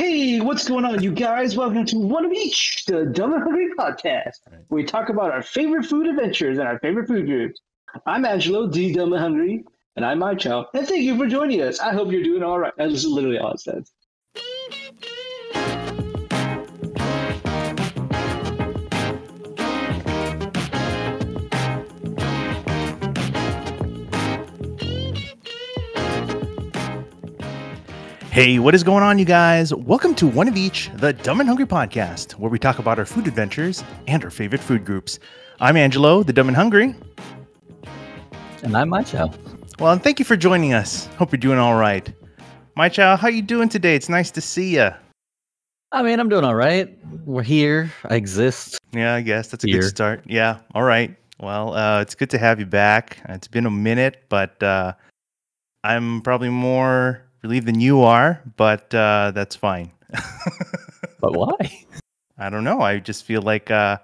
Hey, what's going on, you guys? Welcome to One of Each, the Dumb and Hungry podcast, where we talk about our favorite food adventures and our favorite food groups. I'm Angelo, D Dumb and Hungry, and I'm Mychow. And thank you for joining us. I hope you're doing all right. That's literally all it says. Hey, what is going on, you guys? Welcome to One of Each, the Dumb and Hungry podcast, where we talk about our food adventures and our favorite food groups. I'm Angelo, the Dumb and Hungry. And I'm Mychow. Well, and thank you for joining us. Hope you're doing all right. Mychow, how you doing today? It's nice to see you. I mean, I'm doing all right. We're here. I exist. Yeah, I guess that's a Here. good start. Yeah, all right. Well, uh, it's good to have you back. It's been a minute, but uh, I'm probably more relieved than you are, but uh, that's fine. But why? I don't know. I just feel like uh,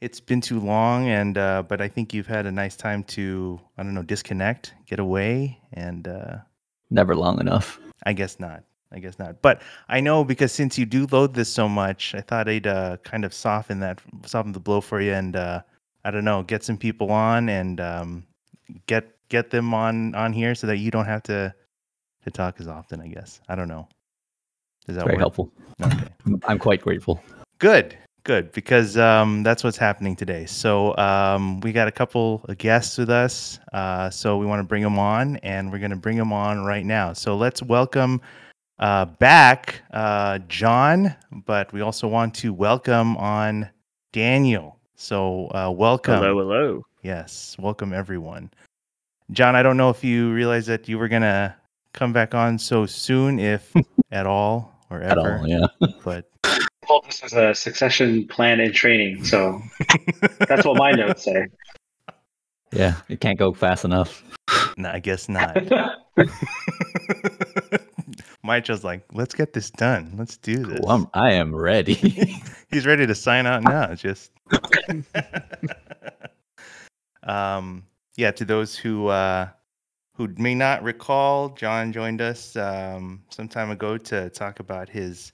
it's been too long, and uh, but I think you've had a nice time to I don't know disconnect, get away, and uh, Never long enough. I guess not. I guess not. But I know because since you do load this so much, I thought I'd uh, kind of soften that, soften the blow for you, and uh, I don't know, get some people on and um, get get them on on here so that you don't have to to talk as often. I guess I don't know. Is that Very work? helpful. Okay. I'm quite grateful. Good, good, because um, that's what's happening today. So um, we got a couple of guests with us, uh, so we want to bring them on, and we're going to bring them on right now. So let's welcome uh, back uh, John, but we also want to welcome on Daniel. So uh, welcome. Hello, hello. Yes, welcome everyone. John, I don't know if you realized that you were going to come back on so soon, if at all or At ever, all, yeah. but Call this is a succession plan and training, so that's what my notes say. Yeah, it can't go fast enough. No, I guess not. Mike was like, let's get this done. Let's do this. Well, I'm, I am ready. He's ready to sign out now. Just um yeah, to those who uh who may not recall, John joined us um some time ago to talk about his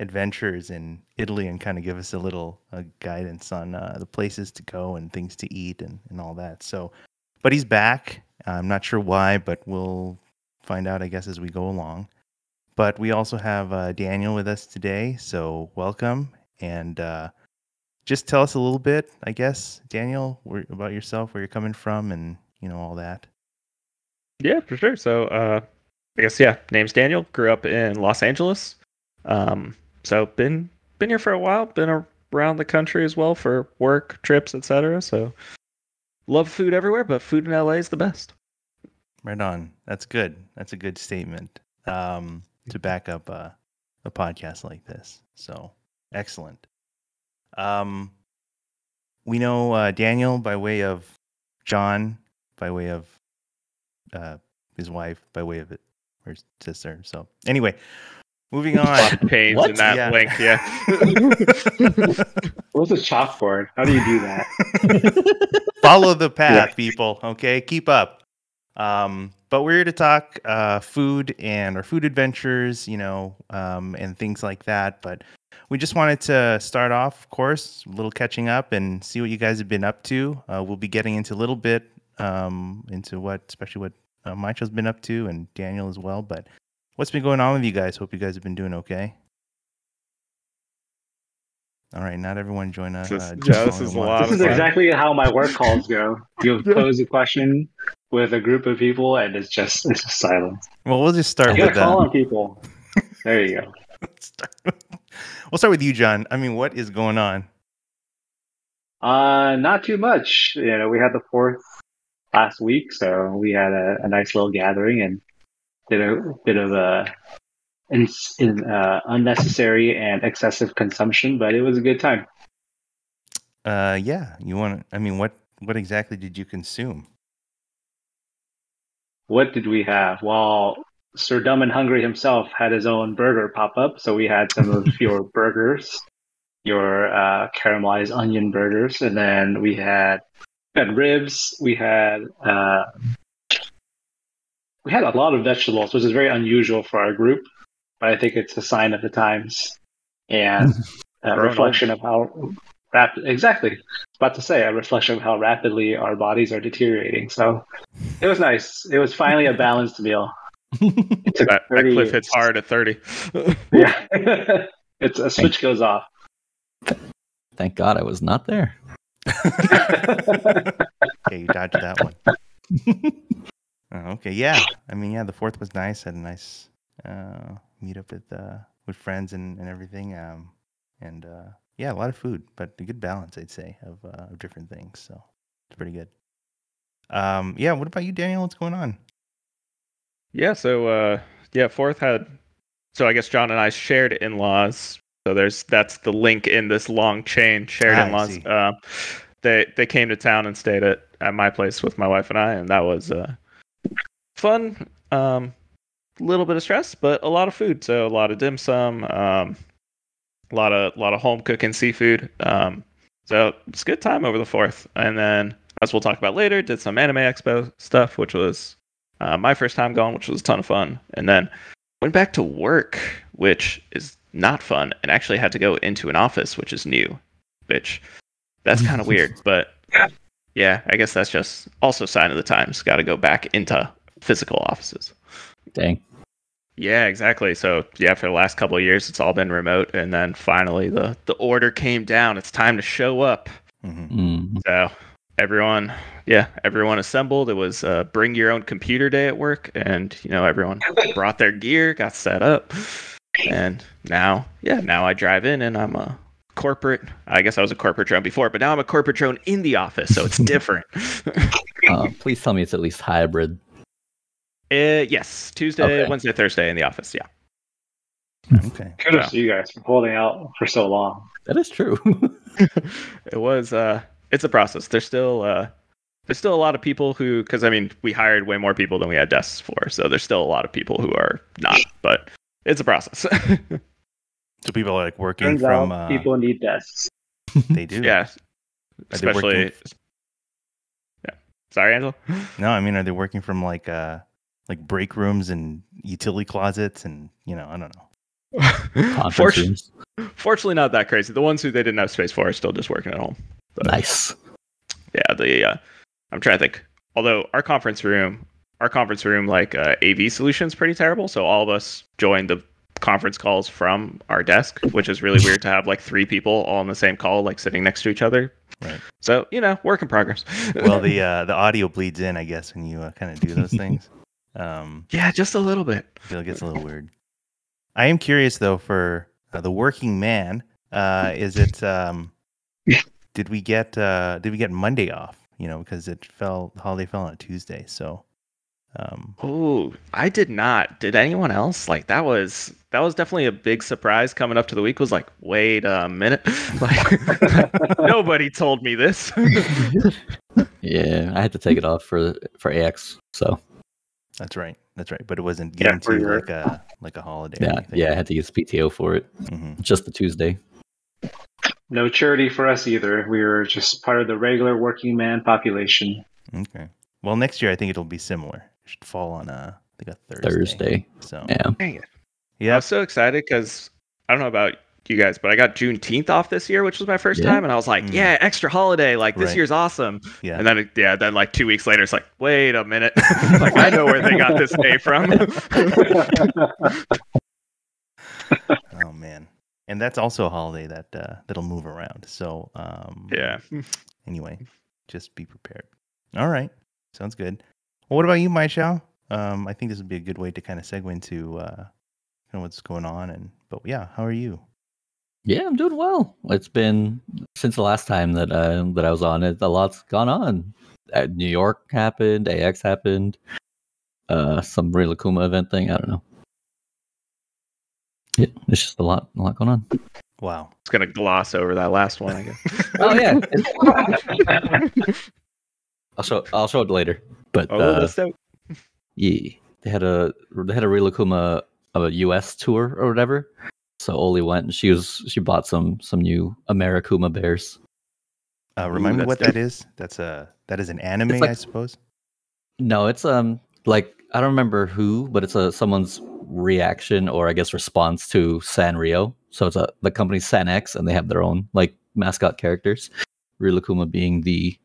adventures in Italy and kind of give us a little uh, guidance on uh, the places to go and things to eat and, and all that. So, but he's back. I'm not sure why, but we'll find out, I guess, as we go along. But we also have uh, Daniel with us today, so welcome and uh, just tell us a little bit, I guess, Daniel, about yourself, where you're coming from, and you know all that. Yeah, for sure. So, uh, I guess yeah. Name's Daniel. Grew up in Los Angeles. Um, so been been here for a while. Been around the country as well for work, trips, etc. So, love food everywhere, but food in LA is the best. Right on. That's good. That's a good statement um, to back up a podcast like this. So excellent. Um, we know uh, Daniel by way of John, by way of uh, his wife, by way of it, her sister. So anyway, moving on. pains What? in that Yeah. link. Yeah. What's a chalkboard? How do you do that? follow the path people okay keep up um, but we're here to talk uh, food and our food adventures you know um, and things like that but we just wanted to start off of course a little catching up and see what you guys have been up to uh, we'll be getting into a little bit um, into what especially what uh, Mychow's been up to and daniel as well but what's been going on with you guys hope you guys have been doing okay all right not everyone join us This is- uh, yeah, this is a lot This is exactly how my work calls go. You pose a question with a group of people, and it's just it's just silence. well we'll just start You with gotta call uh, on people. There you go. start- we'll start with you, John. I mean, what is going on? Uh, not too much. You know, we had the fourth last week, so we had a, a nice little gathering and did a bit of a in, in, uh, unnecessary and excessive consumption, but it was a good time. Uh, yeah, you want? To? I mean, what what exactly did you consume? What did we have? Well, Sir Dumb and Hungry himself had his own burger pop up, so we had some of your burgers, your uh, caramelized onion burgers, and then we had had ribs. We had uh, we had a lot of vegetables, which is very unusual for our group. but I think it's a sign of the times and a reflection of how rapid. Exactly, about to say a reflection of how rapidly our bodies are deteriorating. So it was nice. It was finally a balanced meal. That, that cliff years. hits hard at 30. Yeah, it's a switch goes off. Thank God I was not there. Okay, you dodged that one. Oh, okay, yeah. I mean, yeah, the fourth was nice. Had a nice uh, meet up with uh, with friends and, and everything. Um, and uh, yeah, a lot of food, but a good balance, I'd say, of, uh, of different things. So it's pretty good. Um, yeah. What about you, Daniel? What's going on? Yeah, so uh yeah, fourth had so I guess John and I shared in-laws. So there's that's the link in this long chain shared I in-laws. see. Um they they came to town and stayed at at my place with my wife and I and that was uh fun. Um little bit of stress, but a lot of food. So a lot of dim sum, um a lot of a lot of home cooking seafood. Um so it's a good time over the fourth. And then as we'll talk about later, did some anime expo stuff, which was uh, my first time going, which was a ton of fun. And then went back to work, which is not fun, and actually had to go into an office, which is new, which that's kind of weird. But yeah, I guess that's just also a sign of the times. Got to go back into physical offices. Dang. Yeah, exactly. So yeah, for the last couple of years, it's all been remote, and then finally the the order came down. It's time to show up. hmm Mm. So everyone, yeah, everyone assembled. It was uh, bring your own computer day at work, and you know everyone brought their gear, got set up, and now, yeah, now I drive in and I'm a corporate. I guess I was a corporate drone before, but now I'm a corporate drone in the office, so it's different. Uh, please tell me it's at least hybrid. uh, yes, Tuesday, Okay. Wednesday, Thursday in the office. Yeah. Okay. Kudos Yeah. to you guys for holding out for so long. That is true. it was uh it's a process there's still uh there's still a lot of people who because i mean we hired way more people than we had desks for so there's still a lot of people who are not but it's a process So people are like working Turns from. out Uh, people need desks. They do. yeah Are working especially yeah sorry angela No, I mean, are they working from like uh like break rooms and utility closets and you know, I don't know. Conference Fortu- rooms. fortunately not that crazy the ones who they didn't have space for are still just working at home But- Nice. yeah the uh, i'm trying to think although our conference room our conference room like uh, av solutions is pretty terrible so all of us joined the conference calls from our desk which is really weird to have like three people all in the same call like sitting next to each other Right. so you know work in progress Well, the uh the audio bleeds in, I guess, when you uh, kind of do those things. Um, yeah just a little bit I feel it gets a little weird. I am curious though for uh, the working man. Uh, is it um, did we get uh, did we get Monday off? You know, because it fell the holiday fell on a Tuesday. So, um, oh i did not did anyone else like that was that was definitely a big surprise coming up to the week was like wait a minute like nobody told me this Yeah, I had to take it off for for AX. So that's right. That's right. But it wasn't Yeah, for to your- like a like a holiday. yeah, yeah, I had to use PTO for it. Mhm. Just the Tuesday. No charity for us either. We were just part of the regular working man population. Okay. Well, next year I think it'll be similar. It should fall on a I think a Thursday. Thursday. So Yeah. Dang it. I'm so excited because I don't know about you guys, but I got Juneteenth off this year, which was my first Yeah. time, and I was like, Mm. "Yeah, extra holiday! Like this Right. year's awesome." yeah. And then, it- yeah, then like two weeks later, it's like, "Wait a minute! like I know where they got this day from." Oh man. And that's also a holiday that uh, that'll move around. So um, yeah, Anyway, just be prepared. All right, sounds good. Well, what about you, Mychow? Um, I think this would be a good way to kind of segue into uh, you know, what's going on. And but yeah, how are you? Yeah, I'm doing well. It's been since the last time that uh, that I was on it. A lot's gone on. Uh, New York happened. AX happened. Uh, some Rilakkuma event thing. I don't know. Yeah, it's just a lot, a lot going on. Wow. it's gonna gloss over that last one, I guess. Oh yeah, I'll show. I'll show it later. But oh, uh, that's dope. yeah, they had a they had a Rilakkuma a US tour or whatever. So Oli went and she was she bought some some new Americuma bears. Uh, remind me what dope. that is. That's a that is an anime, like- I suppose. No, it's um like I don't remember who, but it's a someone's reaction or I guess response to Sanrio. So it's a the company San-X, and they have their own like mascot characters. Rilakkuma being the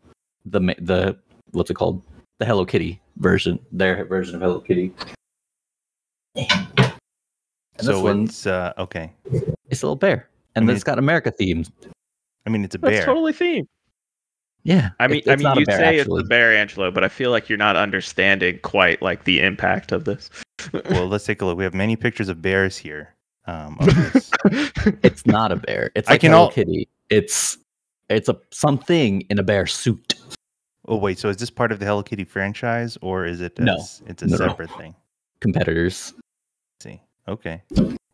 the the what's it called? The Hello Kitty version, their version of Hello Kitty. And this so one, it's uh, okay. it's a little bear, and I mean, it's got America themes. I mean, it's a That's bear. totally themed. Yeah, I mean, it- I mean, you'd bear, say actually. it's a bear, Angelo, but I feel like you're not understanding quite like the impact of this. well, let's take a look. We have many pictures of bears here. Um, of this. It's not a bear. It's I like can Hello al- Kitty. It's it's a something in a bear suit. Oh wait, so is this part of the Hello Kitty franchise, or is it? a No. it's a No, no. separate thing. Competitors. Let's see, okay.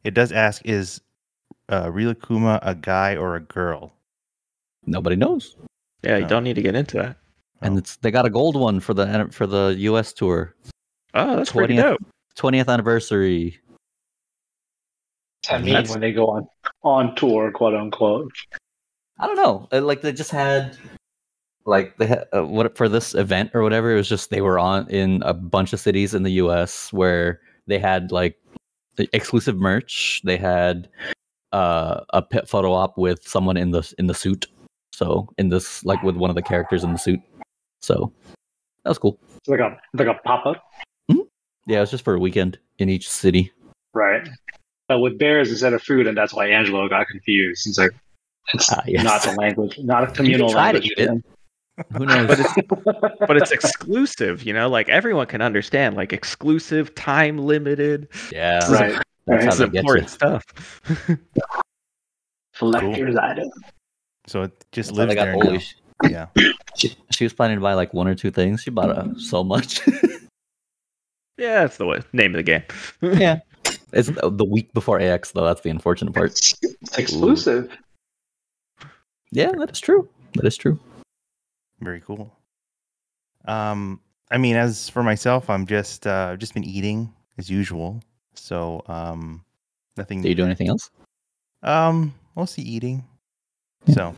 It does ask: Is uh, Rilakkuma a guy or a girl? Nobody knows. yeah, you No. don't need to get into that. And Oh. it's they got a gold one for the for the U.S. tour, Oh, that's pretty 20th. dope. 20th anniversary. What's that mean That's- when they go on on tour, quote unquote? I don't know. uh, Like they just had, like they had uh, what for this event or whatever. It was just they were on in a bunch of cities in the U.S. where they had like exclusive merch. They had uh, a pet photo op with someone in the in the suit. So in this, like with one of the characters in the suit. So that was cool. It's like a like a pop up, Yeah, it was just for a weekend in each city. right? But with bears instead of food, and that's why Angelo got confused. He's like, it's Ah, yes. not the language, not a communal language. Eat it. man. Who knows? But it's but it's exclusive, you know, like everyone can understand, like exclusive, time limited. yeah, right. That's how It's they get you. important stuff. Collector's item. So it just That's lives got there now. sh- Yeah. She, she was planning to buy like one or two things. She bought uh, so much. Yeah, that's the way, name of the game. yeah. It's the the week before AX though. That's the unfortunate part. It's exclusive. Yeah, that is true. That is true. Very cool. Um, I mean, as for myself, I'm just uh, I've just been eating as usual. So um, nothing. Do you do anything else? Um, mostly eating. Yeah. So.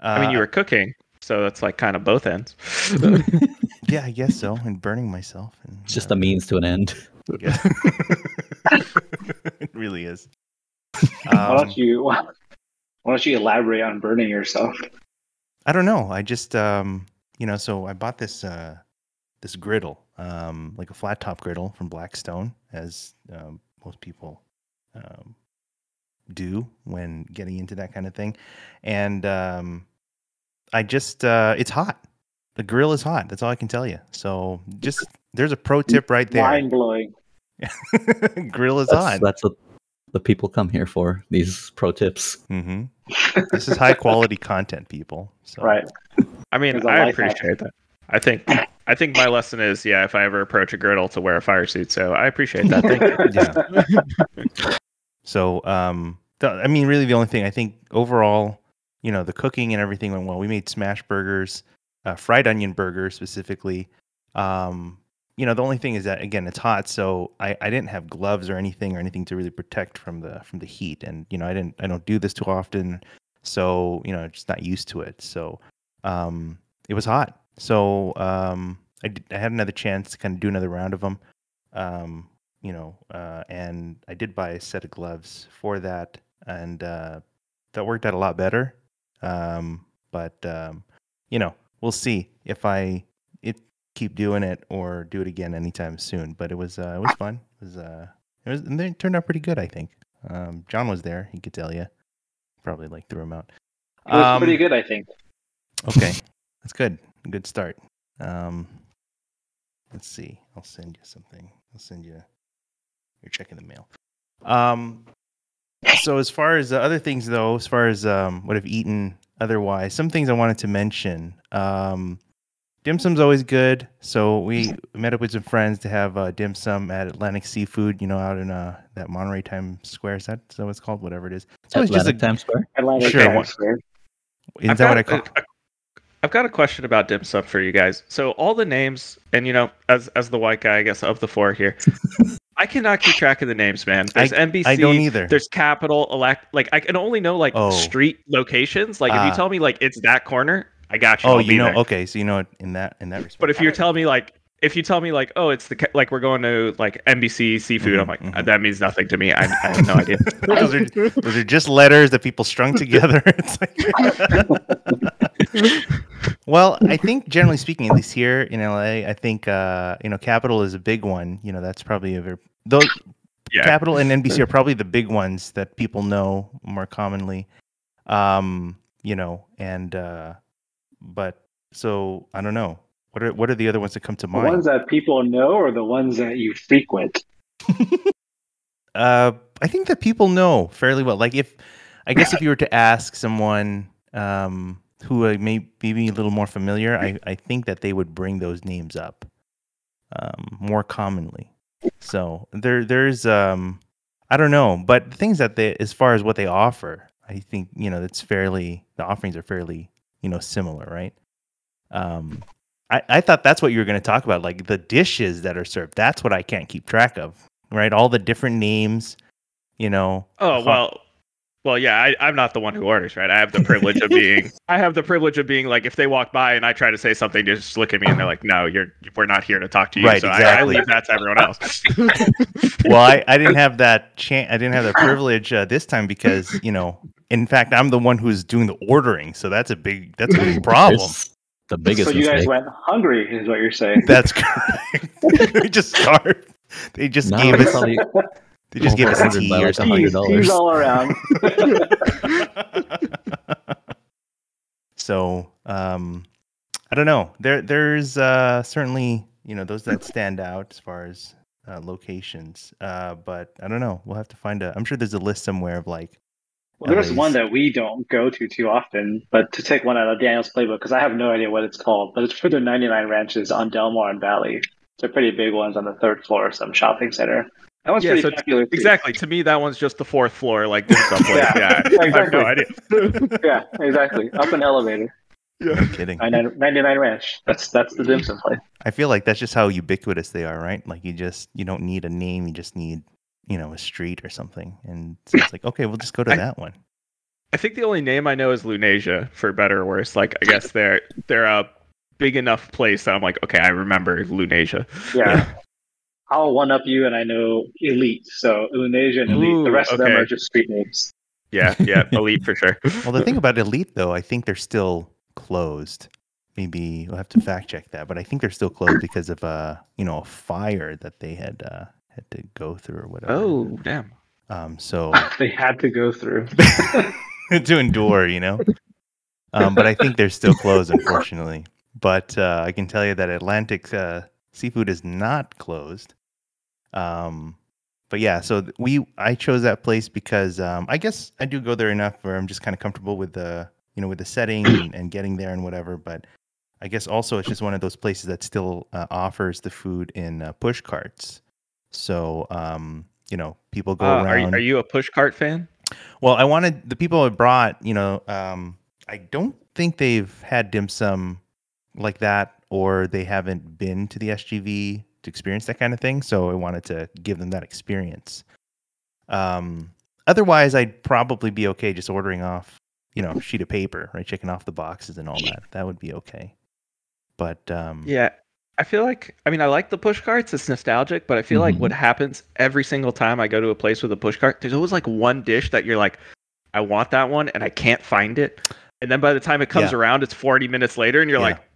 Uh, I mean, you were cooking, so that's like kind of both ends. Yeah, I guess so. And burning myself. And, It's just uh, a means to an end. yeah. it really is. why Um, don't you why don't you elaborate on burning yourself? I don't know. I just um you know, so I bought this uh this griddle, um, like a flat top griddle from Blackstone, as um, most people um do when getting into that kind of thing. And um I just uh it's hot. The grill is hot. That's all I can tell you. So just there's a pro tip right there. Mind blowing. grill is That's, hot. that's what the people come here for. These pro tips. hmm This is high quality content, people. So Right. I mean, I a I hack. appreciate that. I think I think my lesson is, yeah, if I ever approach a griddle, to wear a fire suit. So I appreciate that. Thank you. Yeah. So, um, the, I mean, really, the only thing I think overall, you know, the cooking and everything went well. We made smash burgers, uh, fried onion burgers specifically. Um, you know, the only thing is that again, it's hot, so I, I didn't have gloves or anything or anything to really protect from the from the heat, and you know, I didn't I don't do this too often, so you know, just not used to it. So, um, it was hot. So, um, I did, I had another chance to kind of do another round of them. Um, you know, uh, and I did buy a set of gloves for that, and uh, that worked out a lot better. Um, but um, you know, we'll see if I keep doing it or do it again anytime soon. But it was uh, it was fun. It was uh, it was and they turned out pretty good, I think. Um, John was there; he could tell you. Probably like threw him out. It was Um, pretty good, I think. Okay, that's good. Good start. Um, let's see. I'll send you something. I'll send you. You're checking the mail. Um, so as far as the other things, though, as far as um, what I've eaten otherwise, some things I wanted to mention. Um, dim sum's always good. So we met up with some friends to have uh, dim sum at Atlantic Seafood. You know, out in uh, that Monterey Times Square. Is that so? It's called whatever it is. So it's just a. Atlantic Times Square. Atlantic Sure, Times Square. Is I've that what I got call? a- I've got a question about dim sum for you guys. So all the names, and you know, as as the white guy, I guess of the four here, I cannot keep track of the names, man. There's NBC. I don't either. There's Capital, elect. Like I can only know like Oh. street locations. Like if Ah. you tell me like it's that corner, I got you. Oh, I'll you know. there. Okay, so you know in that in that respect. But if you're telling me like if you tell me like, oh, it's the like we're going to like NBC seafood, Mhm, I'm like, mhm. that means nothing to me. I, I have no idea. those are those are just letters that people strung together. It's like well, I think generally speaking, at least here in LA, I think uh, you know, Capital is a big one. You know, that's probably a very though Yeah. Capital and NBC are probably the big ones that people know more commonly. Um, you know, and uh but so I don't know. What are what are the other ones that come to mind? The ones that people know or the ones that you frequent? Uh, I think that people know fairly well. Like if, I guess if you were to ask someone um, who uh, may be a little more familiar, I, I think that they would bring those names up um, more commonly. So there there's um, I don't know, but the things that they as far as what they offer, I think you know it's fairly the offerings are fairly you know similar, right? Um, I, I thought that's what you were going to talk about, like the dishes that are served. That's what I can't keep track of right? All the different names, you know. Oh well, well yeah. I, I'm not the one who orders, right? I have the privilege of being. I have the privilege of being like, if they walk by and I try to say something, they just look at me and they're like, "No, you're we're not here to talk to you." Right, so I, I leave that to everyone else. Well, I, I didn't have that chance. I didn't have that privilege uh, this time because you know, in fact, I'm the one who's doing the ordering, so that's a big that's a big problem. It's the biggest so you guys went hungry, is what you're saying. That's correct. we just starved. They just No, gave it's us. probably They just give us overordered tea by or something. Teas, $100. teas all around. so um i don't know there there's uh certainly you know those that stand out as far as uh, locations uh but i don't know we'll have to find a i'm sure there's a list somewhere of like Well, there's one that we don't go to too often, but to take one out of Daniel's playbook, because I have no idea what it's called, but it's for the 99 ranches on Del Mar and Valley. They're pretty big ones on the third floor of some shopping center. That one's Yeah, pretty so popular. too. exactly. To me, that one's just the fourth floor, like dim sum place. Yeah, Yeah, I have exactly. no idea. Yeah, exactly. Up an elevator. Yeah. No kidding 99 99 Ranch. That's that's the dim sum place. i feel like that's just how ubiquitous they are right like you just you don't need a name you just need you know a street or something and so it's like okay we'll just go to I- that one I think the only name I know is Lunasia, for better or worse. Like, I guess they're they're a big enough place that I'm like, okay, I remember Lunasia. Yeah. I'll one up you, and I know Elite. So Lunasia and Elite. the Ooh, rest of them are just street names. Yeah, yeah, elite for sure. well the thing about elite though i think they're still closed maybe we'll have to fact check that but i think they're still closed because of uh you know a fire that they had uh had to go through or whatever oh, damn. um so They had to go through. to endure you know um but i think they're still closed unfortunately but uh i can tell you that atlantic uh seafood is not closed um but yeah so we i chose that place because um i guess i do go there enough where i'm just kind of comfortable with the you know with the setting and, and getting there and whatever but i guess also it's just one of those places that still uh, offers the food in uh, push carts so um you know people go Uh, around are, you- are you a push cart fan? well, I wanted the people I brought, you know, um, I don't think they've had dim sum like that, or they haven't been to the SGV to experience that kind of thing. So I wanted to give them that experience. Um, otherwise, I'd probably be okay just ordering off, you know, a sheet of paper, right? Checking off the boxes and all that. That would be okay. But um, Yeah. I feel like I mean I like the push carts, it's nostalgic, but I feel like Mhm. what happens every single time I go to a place with a push cart, there's always like one dish that you're like, I want that one and I can't find it. And then by the time it comes Yeah. around, it's 40 minutes later and you're Yeah. like,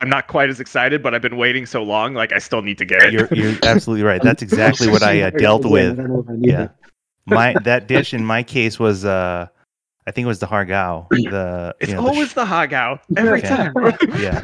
I'm not quite as excited, but I've been waiting so long, like I still need to get it. you're you're absolutely right. That's exactly what I uh, dealt with. Yeah. my that dish in my case was uh I think it was the hargao. The It's you know, the always sh- the hagao every Yeah. time. yeah.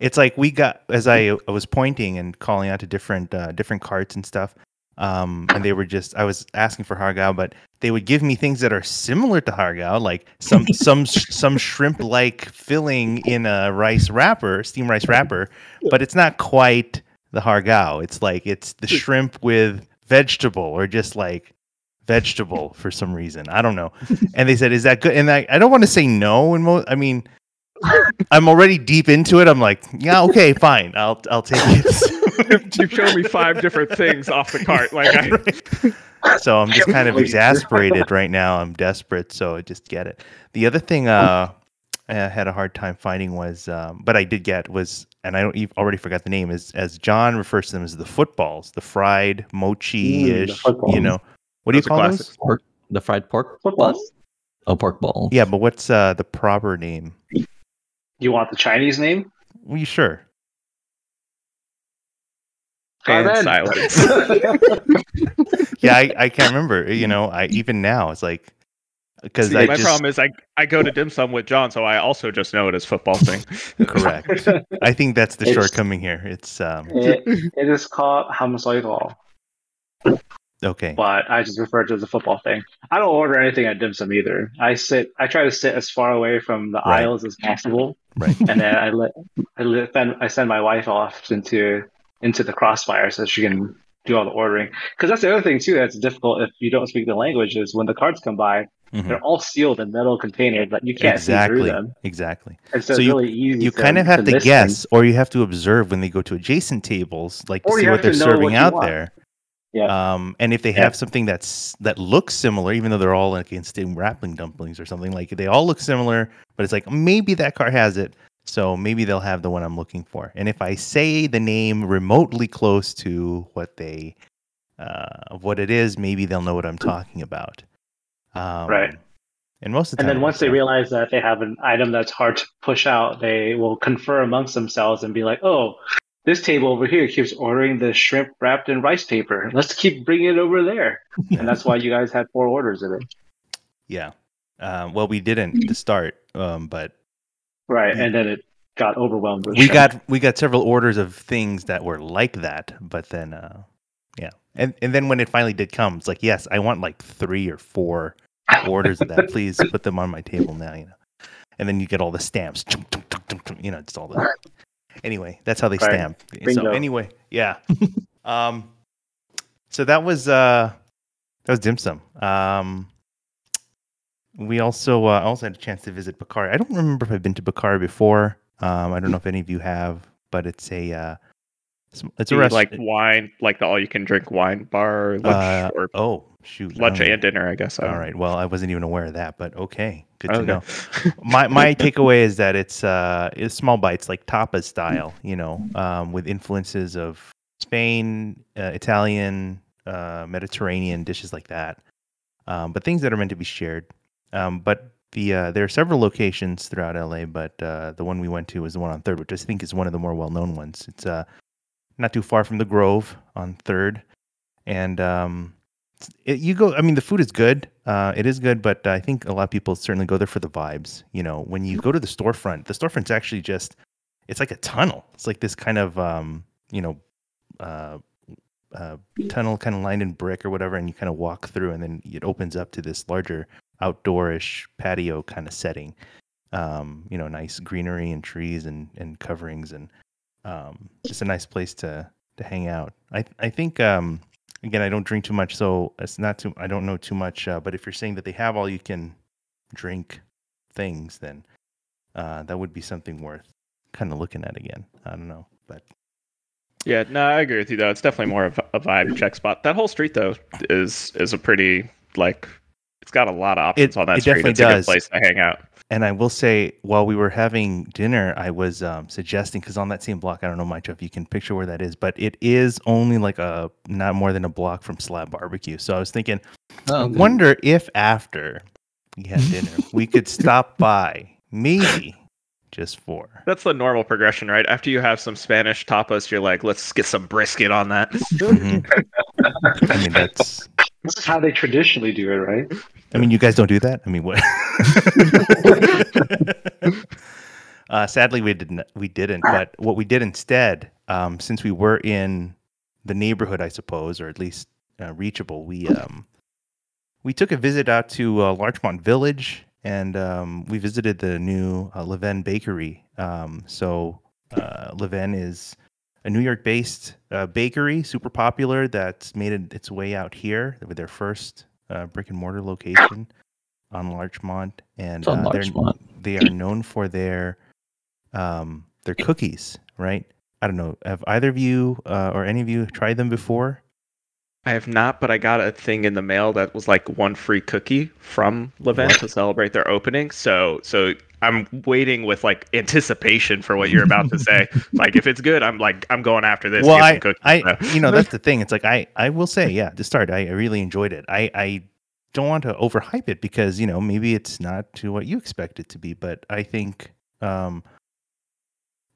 It's like we got as I, I was pointing and calling out to different uh, different carts and stuff. Um, and they were just I was asking for hargao, but they would give me things that are similar to hargao, like some some some shrimp like filling in a rice wrapper, steam rice wrapper, but it's not quite the hargao. It's like it's the shrimp with vegetable or just like vegetable for some reason. I don't know. And they said, "Is that good?" And I, I don't want to say no. And I mean, I'm already deep into it. I'm like, yeah, okay, fine. I'll I'll take it. you showed me five different things off the cart. Like I, so I'm just kind of exasperated right now. I'm desperate, so I just get it. The other thing uh, uh, had a hard time finding was, um, but I did get was, and I don't even already forgot the name is as John refers to them as the footballs, the fried mochi Mm, ish. the footballs. you know, what do you call classics. those? Pork, the fried pork Footballs. balls? Oh, pork balls. Yeah, but what's uh, the proper name? You want the Chinese name? Well, you sure? And Carmen. silence. Yeah, I, I can't remember. You know, I even now it's like because My just problem is I I go to dim sum with John, so I also just know it as football thing. correct. I think that's the It's- shortcoming here. It's um it, it is called hamsoigo, okay. but I just refer to it as a football thing. I don't order anything at dim sum either. I sit. I try to sit as far away from the Right. aisles as possible, Right. and then I let I let then I send my wife off into into the crossfire so she can do all the ordering. Because that's the other thing too that's difficult if you don't speak the language is when the cards come by, Mhm. they're all sealed in metal containers that you can't see Exactly. through them. Exactly. And so, So it's you- really easy. You to, kind of have to miss guess, things. or you have to observe when they go to adjacent tables, like to Or see what they're to what serving you out want. there. Yeah. Um, and if they Yeah. have something that's that looks similar, even though they're all like instant wrapping dumplings or something, like they all look similar, but it's like maybe that car has it, so maybe they'll have the one I'm looking for. And if I say the name remotely close to what they uh, what it is, maybe they'll know what I'm talking about. Um, Right. And most of the And time, then once they realize that they have an item that's hard to push out, they will confer amongst themselves and be like, "Oh, this table over here keeps ordering the shrimp wrapped in rice paper. Let's keep bringing it over there." And that's why you guys had four orders of it, yeah. Um, well, we didn't to start, um, but right? And then it got overwhelmed with we shrimp. got we got several orders of things that were like that but then uh yeah and and then when it finally did come it's like yes i want like three or four orders of that please put them on my table now you know and then you get all the stamps you know just all the anyway that's how they Right. stamp so anyway yeah um so that was uh that was dim sum um we also uh, also had a chance to visit Bacari. I don't remember if I've been to Bacari before. Um, I don't know if any of you have, but it's a uh, it's, it's a rest- like wine, like the all you can drink wine bar, uh, or oh shoot lunch don't and dinner, I guess. All right. Well, I wasn't even aware of that, but okay, good know. to know. My my takeaway is that it's uh it's small bites like tapas style, you know, um, with influences of Spain, uh, Italian, uh, Mediterranean dishes like that, um, but things that are meant to be shared. Um, but the uh, there are several locations throughout LA, but uh, the one we went to was the one on Third, which I think is one of the more well known ones. It's uh not too far from the Grove on Third, and um, it, you go. I mean, the food is good. Uh, it is good, but I think a lot of people certainly go there for the vibes. You know, when you go to the storefront, the storefront's actually just it's like a tunnel. It's like this kind of um, you know, uh, uh, tunnel kind of lined in brick or whatever, and you kind of walk through, and then it opens up to this larger outdoorish patio kind of setting. Um, you know, nice greenery and trees and and coverings, and um, just a nice place to to hang out. I I think um, again, I don't drink too much, so it's not too. I don't know too much. Uh, but if you're saying that they have all you can drink things, then uh, that would be something worth kind of looking at again. I don't know, but Yeah, no, I agree with you though. It's definitely more of a vibe check spot. That whole street though is is a pretty like it's got a lot of options It- on that it street. definitely It's a does. good place to hang out. and I will say, while we were having dinner, I was um, suggesting because on that same block, I don't know, Mike, if you can picture where that is, but it is only like a not more than a block from Slab Barbecue. So I was thinking, I Oh, okay. wonder if after we had dinner, we could stop by, maybe just for. That's the normal progression, right? After you have some Spanish tapas, you're like, let's get some brisket on that. Mhm. I mean, that's. This is how they traditionally do it, right? I mean, you guys don't do that. I mean, what? uh, sadly, we didn't. We didn't. But what we did instead, um, since we were in the neighborhood, I suppose, or at least uh, reachable, we um, we took a visit out to uh, Larchmont Village, and um, we visited the new uh, Levain Bakery. Um, so uh, Levain is a New York-based uh, bakery, super popular. That's made it, its way out here with their first uh, brick and mortar location on Larchmont, and It's on uh, they're- Larchmont. they are known for their um, their cookies, right? I don't know. Have either of you uh, or any of you tried them before? I have not, but I got a thing in the mail that was like one free cookie from Levain What? to celebrate their opening. So so I'm waiting with like anticipation for what you're about to say. like if it's good, I'm like I'm going after this. well, I, cookies, I, so. you know, that's the thing. It's like I, I will say, yeah, to start, I, I really enjoyed it. I, I don't want to overhype it because you know maybe it's not to what you expect it to be, but I think um,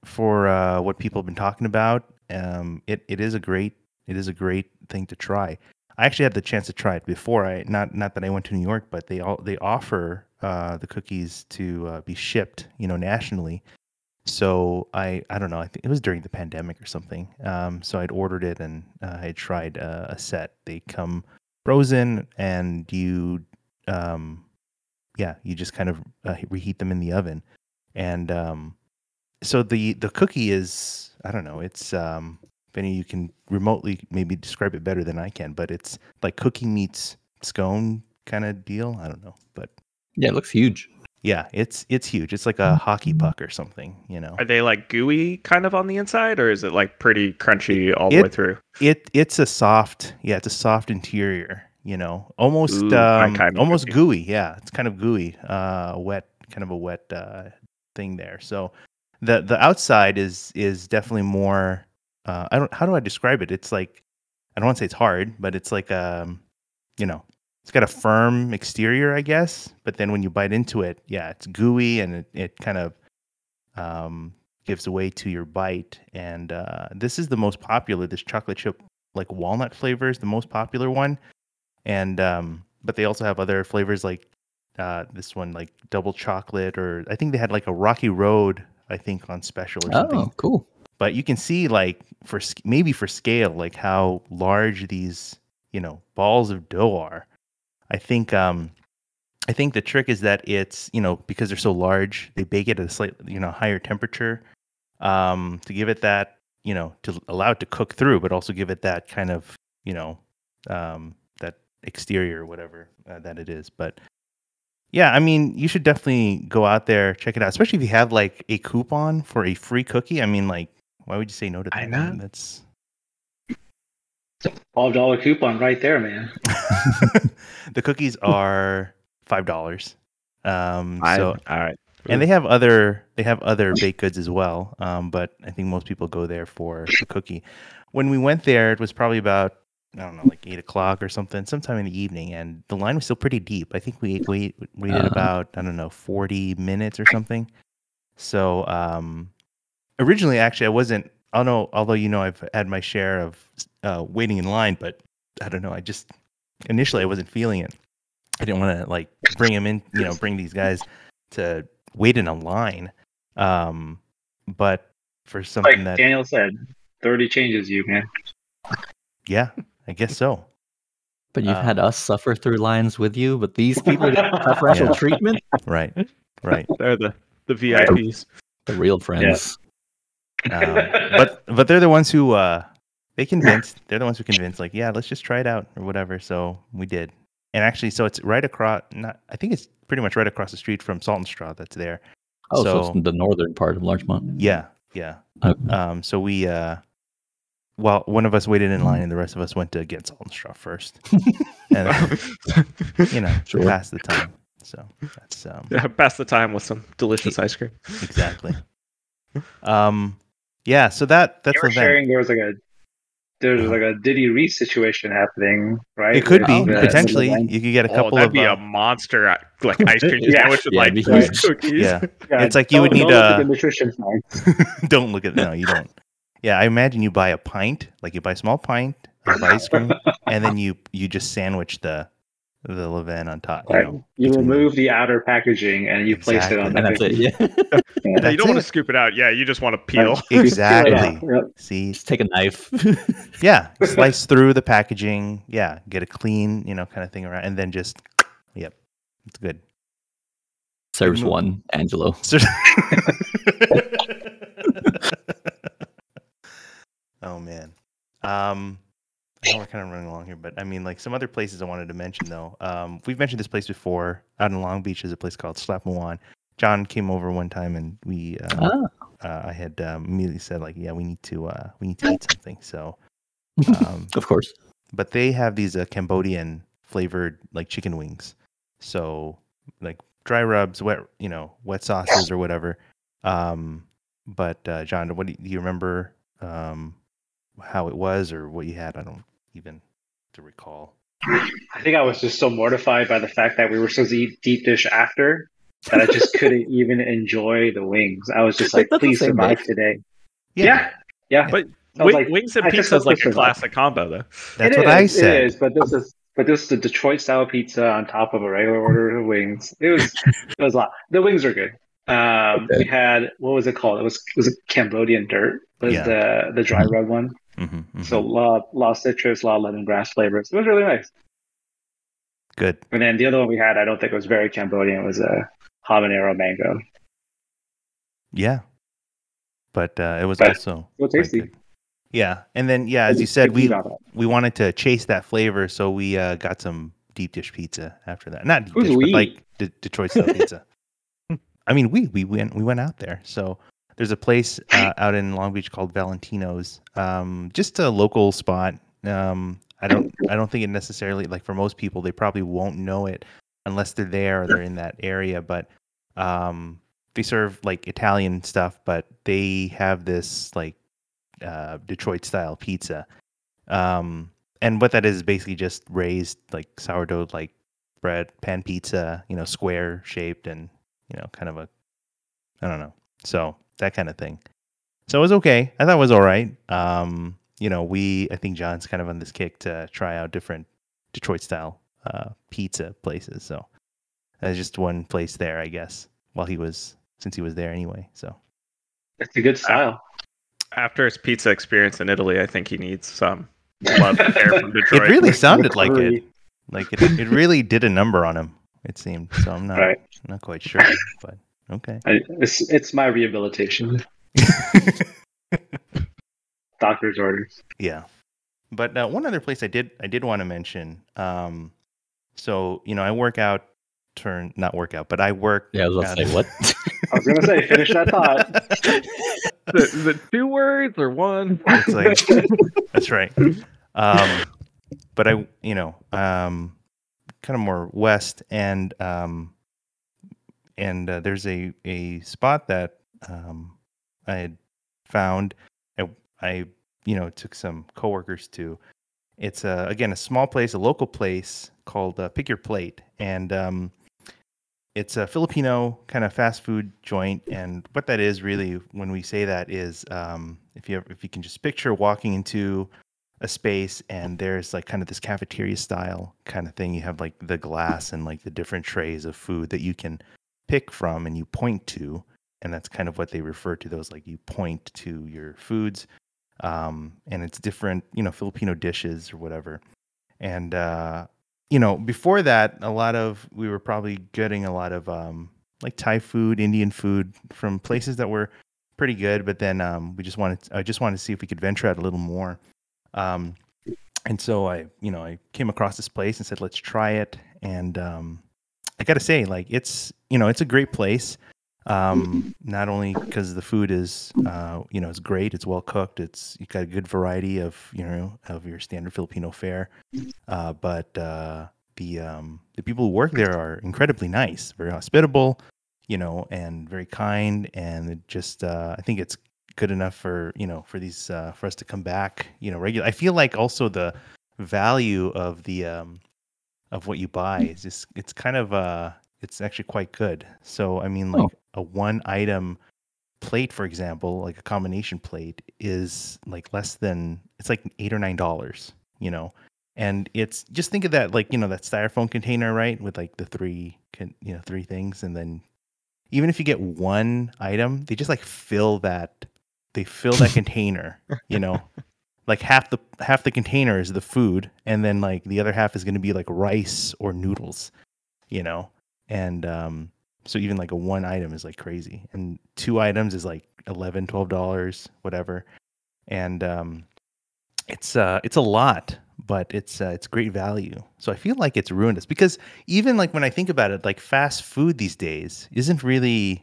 for uh, what people have been talking about, um, it, it is a great, it is a great thing to try. I actually had the chance to try it before. I not not that I went to New York, but they all they offer uh, the cookies to uh, be shipped, you know, nationally. So I I don't know. I think it was during the pandemic or something. Um, so I'd ordered it and uh, I tried uh, a set. They come frozen, and you um, yeah, you just kind of uh, reheat them in the oven, and um, so the the cookie is I don't know. It's um, if any of you can remotely maybe describe it better than I can, but it's like cookie meets scone kind of deal. I don't know, but Yeah, it looks huge. yeah, it's it's huge. It's like a hockey puck or something, you know. Are they like gooey kind of on the inside, or is it like pretty crunchy all the It- way through? It it's a soft, yeah, it's a soft interior, you know, almost Ooh, um, kind of almost cookie. gooey. Yeah, it's kind of gooey, uh, wet, kind of a wet uh, thing there. So the the outside is is definitely more. Uh, I don't. How do I describe it? It's like I don't want to say it's hard, but it's like um, you know, it's got a firm exterior, I guess. But then when you bite into it, yeah, it's gooey and it, it kind of um, gives away to your bite. And uh, this is the most popular. This chocolate chip, like walnut flavor, is the most popular one. And um, but they also have other flavors like uh, this one, like double chocolate, or I think they had like a Rocky Road, I think, on special or something Oh, cool. but you can see like for maybe for scale like how large these you know balls of dough are i think um i think the trick is that it's you know because they're so large they bake it at a slightly you know higher temperature um to give it that you know to allow it to cook through but also give it that kind of you know um that exterior or whatever uh, that it is but yeah, I mean, you should definitely go out there, check it out, especially if you have like a coupon for a free cookie. I mean, like, why would you say no to that? I know. That's Twelve dollar coupon right there, man. the cookies are five dollars. Um, I, so all right. and they have other they have other baked goods as well. Um, but I think most people go there for the cookie. When we went there, it was probably about I don't know, like eight o'clock or something, sometime in the evening, and the line was still pretty deep. I think we wait waited Uh-huh. about I don't know forty minutes or something. So um, originally, actually, I wasn't. I don't know, although you know I've had my share of uh, waiting in line, but I don't know. I just initially I wasn't feeling it. I didn't want to like bring them in, you know, bring these guys to wait in a line. Um, but for something Like that, Daniel said, thirty changes you, man. yeah, I guess so. But you've had Um, us suffer through lines with you, but these people get preferential Yeah. treatment. Right, right. They're the the VIPs. The real friends. Um, but but they're the ones who uh they convinced. They're the ones who convinced. Like, yeah, let's just try it out or whatever. So we did. And actually, so it's right across. Not, I think it's pretty much right across the street from Salt and Straw. That's there. Oh, so, So- it's the northern part of Larchmont. Yeah, yeah. Okay. Um, so we, uh, well, one of us waited in line, and the rest of us went to get salt and straw first, and uh, you know, Sure. pass the time. So that's um, Yeah, pass the time with some delicious ice cream. exactly. Um, yeah. So that that's you were the event. sharing there was like a there's like a Diddy Riese situation happening, right? It could With be the- potentially. You could get a Oh, couple that'd of. be uh, a monster uh, like ice cream Yeah. sandwich with Yeah, like it'd be those huge. cookies. yeah, Yeah, It's like you would need don't look at a- nutrition don't look at no, you don't. Yeah, I imagine you buy a pint, like you buy a small pint of ice cream, and then you you just sandwich the the levain on top. You Right. know, You remove the outer packaging and you place it on the that's it. Yeah. Yeah. Yeah, you don't want to scoop it out. Yeah, you just want to peel. Exactly. Yeah, yeah. See, Just take a knife. yeah, slice through the packaging. Yeah, get a clean, you know, kind of thing around, and then just, yep, it's good. Serves move. one, Angelo. Oh man, um, I know we're kind of running along here, but I mean, like some other places I wanted to mention though. Um, we've mentioned this place before. Out in Long Beach, is a place called Shlap Muan. John came over one time, and we, uh, Ah, uh, I had um, immediately said like, yeah, we need to, uh, we need to eat something. So, um, of course. but they have these uh, Cambodian flavored like chicken wings. So like dry rubs, wet you know wet sauces or whatever. Um, but uh, John, what do you, do you remember? Um, how it was or what you had? I don't even to recall. I think I was just so mortified by the fact that we were supposed to eat deep dish after that I just couldn't even enjoy the wings. I was just like, That's please survive day. today. Yeah, yeah. But I like, wings and pizza is like a is- classic combo, though. That's It what I is, said. It is, but this is but this is the Detroit style pizza on top of a regular order of wings. It was it was a lot. The wings are good. Um, we had what was it called? It was was it Cambodian dirt was Yeah. the the dry rub one. Hmm hmm So a lot, lot of citrus, a lot of lemongrass flavors. It was really nice. Good. And then the other one we had, I don't think it was very Cambodian. It was a habanero mango. Yeah. But uh, it was But also quite tasty. Yeah, and then yeah, as you said, we we wanted to chase that flavor, so we uh, got some deep dish pizza after that. Not deep dish, but like D- Detroit style pizza. I mean, we we went we went out there. So there's a place uh, out in Long Beach called Valentino's. Um, just a local spot. Um, I don't I don't think it necessarily like for most people they probably won't know it unless they're there or they're in that area. But um, they serve like Italian stuff, but they have this like uh, Detroit style pizza. Um, and what that is is basically just raised like sourdough like bread, pan pizza, you know, square shaped and you know, kind of a I don't know. So that kind of thing. So it was okay. I thought it was all right. Um, you know, we I think John's kind of on this kick to try out different Detroit style uh, pizza places. So that's just one place there, I guess. While he was since he was there anyway. So It's a good style. After his pizza experience in Italy, I think he needs some love and care from Detroit. it really sounded like it. Like it, it really did a number on him. It seemed. So I'm not Right. not quite sure, but okay. I, it's, it's my rehabilitation. Doctor's orders. yeah, but uh, one other place I did I did want to mention. Um, so you know I work out, turn not work out, but I work. Yeah, I was about out to say what? I was gonna say, finish that thought. Is it two words or one? It's like that's right. Um, but I, you know, um, kind of more west, and um, and uh, there's a a spot that um, I had found. I, I, you know, took some coworkers to. It's a, again a small place, a local place called uh, Pick Your Plate, and um, it's a Filipino kind of fast food joint. And what that is really, when we say that, is um, if you if you can just picture walking into a space and there's like kind of this cafeteria style kind of thing. You have like the glass and like the different trays of food that you can pick from and you point to, and that's kind of what they refer to those like you point to your foods, um, and it's different, you know, Filipino dishes or whatever. And uh, you know, before that, a lot of we were probably getting a lot of um, like Thai food, Indian food from places that were pretty good. But then um, we just wanted, I just wanted to see if we could venture out a little more. Um, and so I, you know, I came across this place and said, let's try it. And um, I got to say, like, it's, you know, it's a great place. Um, not only because the food is, uh, you know, it's great, it's well cooked, it's you got a good variety of, you know, of your standard Filipino fare, uh, but uh, the um, the people who work there are incredibly nice, very hospitable, you know, and very kind, and it just uh, I think it's good enough for you know for these uh, for us to come back, you know, regular. I feel like also the value of the um, of what you buy is just it's kind of uh it's actually quite good. So I mean, like Oh. a one item plate, for example, like a combination plate, is like less than it's like eight or nine dollars, you know. And it's just think of that like you know that styrofoam container, right, with like the three con- you know three things, and then even if you get one item, they just like fill that they fill that container, you know. Like half the half the container is the food, and then like the other half is going to be like rice or noodles, you know. And um, so even like a one item is like crazy, and two items is like 11 12 dollars, whatever. And um, it's uh it's a lot, but it's uh, it's great value. So I feel like it's ruined us because even like when I think about it, like fast food these days isn't really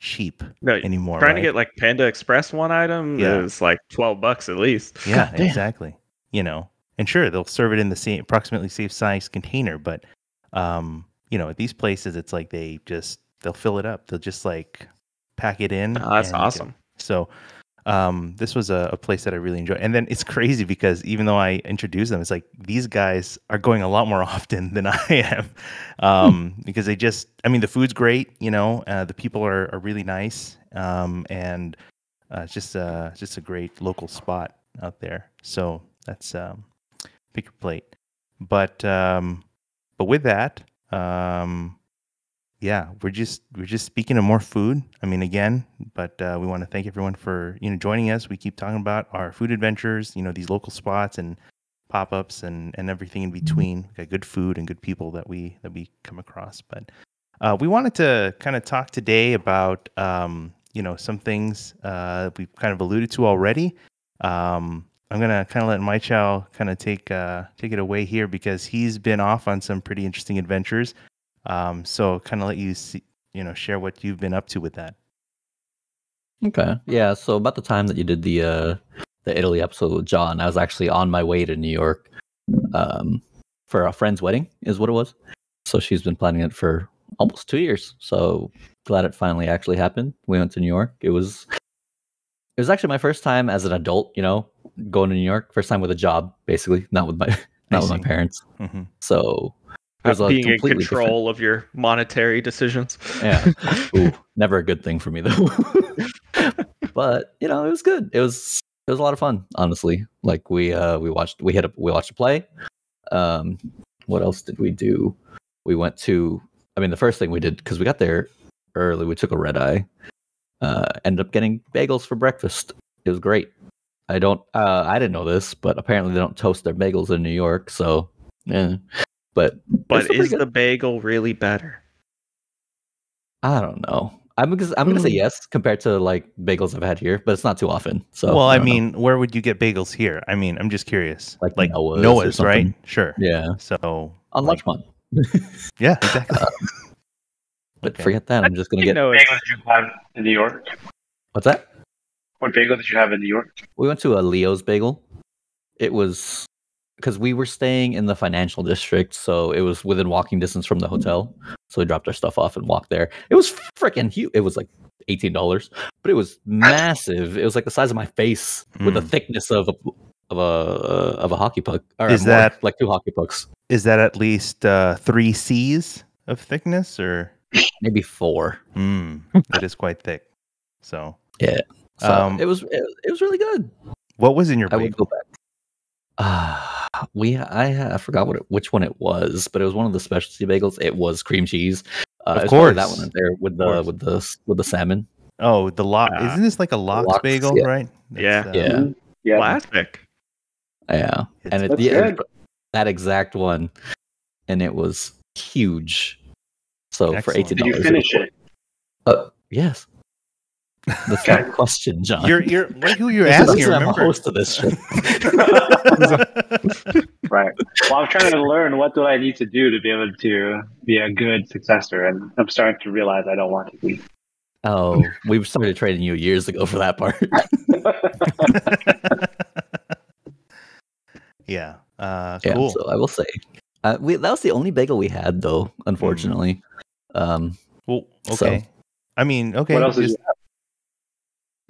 cheap No, anymore. trying right? to get like Panda Express one item Yeah. is like twelve bucks at least. Yeah, God exactly. You know, and sure they'll serve it in the same approximately safe size container, but um, you know, at these places, it's like they just they'll fill it up. They'll just like pack it in. Oh, that's and you can- awesome. so um, this was a, a place that I really enjoyed. And then it's crazy because even though I introduced them, it's like these guys are going a lot more often than I am um, because they just, I mean, the food's great, you know, uh, the people are, are really nice. Um, and uh, it's just, uh, just a great local spot out there. So that's um, pick your plate. But, um, but with that, um, yeah, we're just we're just speaking of more food. I mean, again, but uh, we want to thank everyone for you know joining us. We keep talking about our food adventures, you know, these local spots and pop ups and and everything in between. We got good food and good people that we that we come across. But uh, we wanted to kind of talk today about um, you know some things uh, we've kind of alluded to already. Um, I'm gonna kind of let Mychow kind of take uh, take it away here because he's been off on some pretty interesting adventures. Um, so kind of let you see, you know, share what you've been up to with that. Okay. Yeah. So about the time that you did the uh the Italy episode with John, I was actually on my way to New York um for a friend's wedding is what it was. So she's been planning it for almost two years. So glad it finally actually happened. We went to New York. It was it was actually my first time as an adult, you know, going to New York. First time with a job, basically, not with my not with my parents. hmm So a being in completely different- control of your monetary decisions. Yeah. Ooh, never a good thing for me though. but you know, it was good. It was it was a lot of fun, honestly. Like we uh we watched we hit a we watched a play. Um what else did we do? We went to I mean the first thing we did because we got there early, we took a red eye. Uh ended up getting bagels for breakfast. It was great. I don't uh I didn't know this, but apparently they don't toast their bagels in New York, so yeah. But But is good. the bagel really better? I don't know. I'm gonna I'm gonna say Mm. yes compared to like bagels I've had here, but it's not too often. So well, I, don't know. mean, where would you get bagels here? I mean, I'm just curious. Like like Noah's Noah's, right? Sure. yeah, So on like, Larchmont. yeah, exactly. But Okay. forget that. I'm just gonna get know, Bagel it's- did you have in New York? what's that? What bagel did you have in New York? We went to a Leo's Bagel. It was because we were staying in the financial district, so it was within walking distance from the hotel. So we dropped our stuff off and walked there. It was freaking huge. It was like eighteen dollars, but it was massive. It was like the size of my face with the Mm. thickness of a of a of a hockey puck. Or Is more, that- like two hockey pucks? Is that at least uh, three C's of thickness, or Maybe four. mm, that is quite thick? So, So Um, it was it, it was really good. what was in your I would bagel? go back. Ah, we I I forgot what it, which one it was, but it was one of the specialty bagels. It was cream cheese. Uh, Of course, that one in there with the with the with the salmon. Oh, the lock. Ah. Isn't this like a lox, Lox, bagel, yeah. right? Yeah. uh, Yeah. Yeah. Classic. Yeah, It's- and it, That's the, good. that exact one, and it was huge. So for Excellent. eighteen Did you dollars, finish it? Uh, yes. That's not a question, John. You're you're what who you're asking? listen, I'm a Remember? host of this shit. Right. Well, I'm trying to learn what do I need to do to be able to be a good successor, and I'm starting to realize I don't want to be. Oh, we started training you years ago for that part. yeah. Uh, Yeah, cool. so I will say, uh, we, that was the only bagel we had, though. Unfortunately, um, well, so- okay. I mean, okay. what else is just-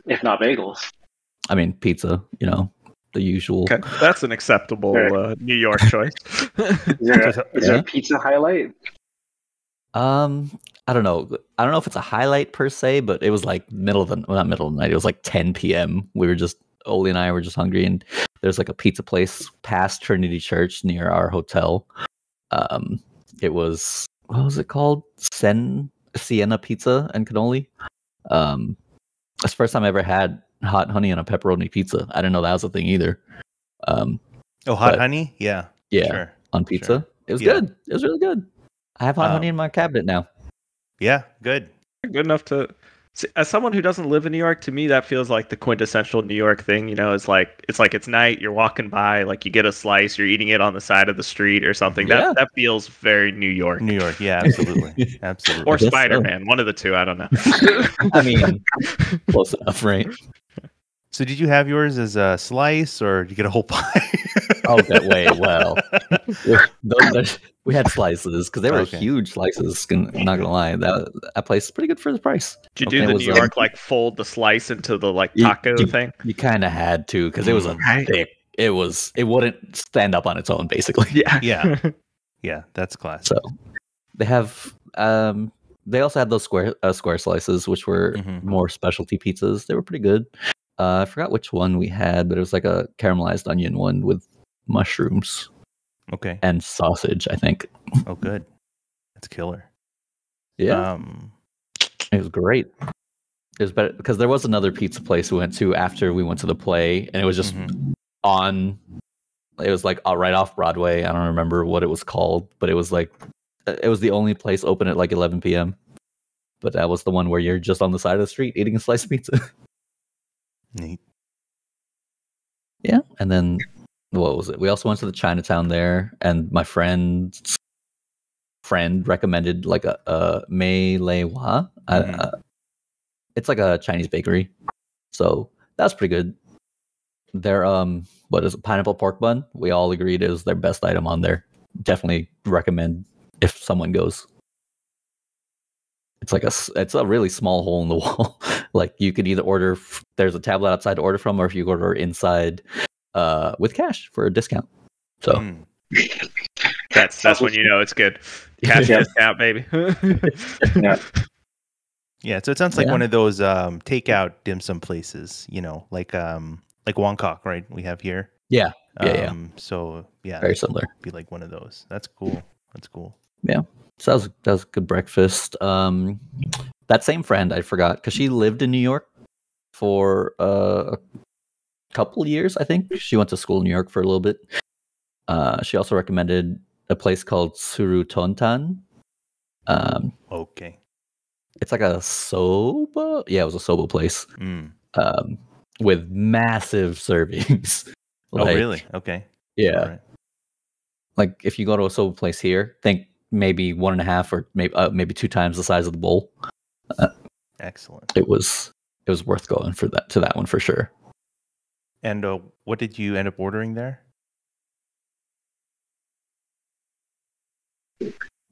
if not bagels? I mean, pizza. You know, the usual. Okay, that's an acceptable Right. uh, New York choice. Is there, So- is there Yeah. a pizza highlight? Um, I don't know. I don't know if it's a highlight per se, but it was like middle of the well, not middle of the night. It was like 10 p.m. We were just Oli and I were just hungry, and there's like a pizza place past Trinity Church near our hotel. Um, it was what was it called? Sen Siena Pizza and cannoli. Um, that's the first time I ever had hot honey on a pepperoni pizza. I didn't know that was a thing either. Um, oh, hot honey. Yeah. yeah, Sure. on pizza. It was Yeah. good. It was really good. I have hot Um, honey in my cabinet now. Yeah. Good. Good enough to. See, as someone who doesn't live in New York, to me that feels like the quintessential New York thing. You know, it's like it's like it's night. You're walking by, like you get a slice, you're eating it on the side of the street or something. Yeah. That that feels very New York. New York. Yeah. Absolutely. absolutely. or. Spider Man, one of the two. I don't know. I mean, close enough, right? so, did you have yours as a slice, or did you get a whole pie? Okay, way well, those, those- we had slices because they were Okay. huge slices. can- Not gonna lie, that that place is pretty good for the price. Did you do it the New York like fold the slice into the like taco you- thing? You kind of had to because it was a Right. thick. It was. It wouldn't stand up on its own, basically. Yeah. Yeah. Yeah, that's classic. So they have. Um, they also had those square uh, square slices, which were Mhm. more specialty pizzas. They were pretty good. Uh, I forgot which one we had, but it was like a caramelized onion one with mushrooms Okay. and sausage. I think. Oh, good. That's killer. Yeah, Um, it was great. It was better because there was another pizza place we went to after we went to the play, and it was just mhm. on. It was like uh, right off Broadway. I don't remember what it was called, but it was like it was the only place open at like 11 p.m. But that was the one where you're just on the side of the street eating a slice of pizza. neat. yeah, and then what was it? We also went to the Chinatown there, and my friend's friend recommended like a, a Mei Lai Wah. Uh, Mhm. uh, it's like a Chinese bakery, so that's pretty good. Their um, what is it? Pineapple pork bun? We all agreed it was their best item on there. Definitely recommend if someone goes. It's like a it's a really small hole in the wall. like you could either order f- there's a tablet outside to order from, or if you order inside uh, with cash for a discount. So Mm. That's that's when you know it's good. Cash Yeah. discount, baby. Yeah. Yeah, so it sounds like Yeah. one of those um, takeout dim sum places, you know, like um, like Wongkok, right? We have here. Yeah. Yeah, yeah. Um, So yeah, very similar. be like one of those. That's cool. That's cool. Yeah. So that was that was a good breakfast. Um, that same friend I forgot because she lived in New York for uh, a couple years. I think she went to school in New York for a little bit. Uh, she also recommended a place called Tsurutontan. Um, Okay. it's like a soba. Yeah, it was a soba place. Mm. Um, with massive servings. Oh, really? Okay. Yeah. Right. Like if you go to a soba place here, think maybe one and a half or maybe uh, maybe two times the size of the bowl. Excellent. it was it was worth going for that to that one for sure. And uh, what did you end up ordering there?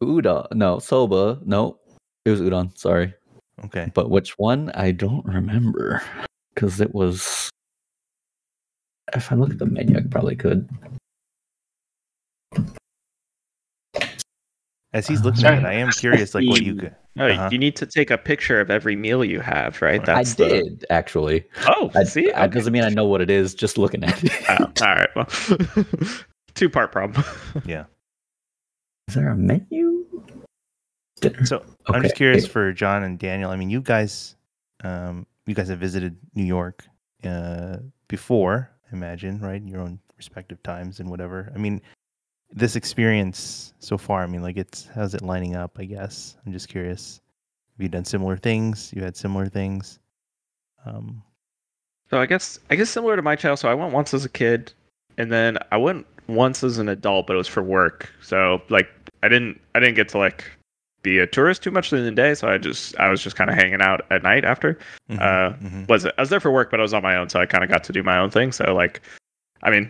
Udon, no soba, no, it was udon. Sorry, Okay. but which one I don't remember because it was. If I look at the menu, I probably could. As he's looking at it, I am curious, like what you could. No, Uh-huh. you need to take a picture of every meal you have, right? That's I the- did actually. Oh, I, see, That doesn't mean I know what it is just looking at it. Oh, all right. Well, two part problem. Yeah. Is there a menu? Dinner. So I'm just Okay. curious for John and Daniel. I mean, you guys, um, you guys have visited New York uh, before, I imagine, right? In your own respective times and whatever. I mean, this experience so far. I mean, like, it's how's it lining up? I guess I'm just curious. Have you done similar things? You had similar things. Um, So I guess I guess similar to Mychow. So I went once as a kid, and then I went once as an adult, but it was for work. So like I didn't I didn't get to like be a tourist too much during the day. So I just I was just kind of hanging out at night after. mhm, Uh, mhm. Was I was there for work, but I was on my own, so I kind of got to do my own thing. So like, I mean,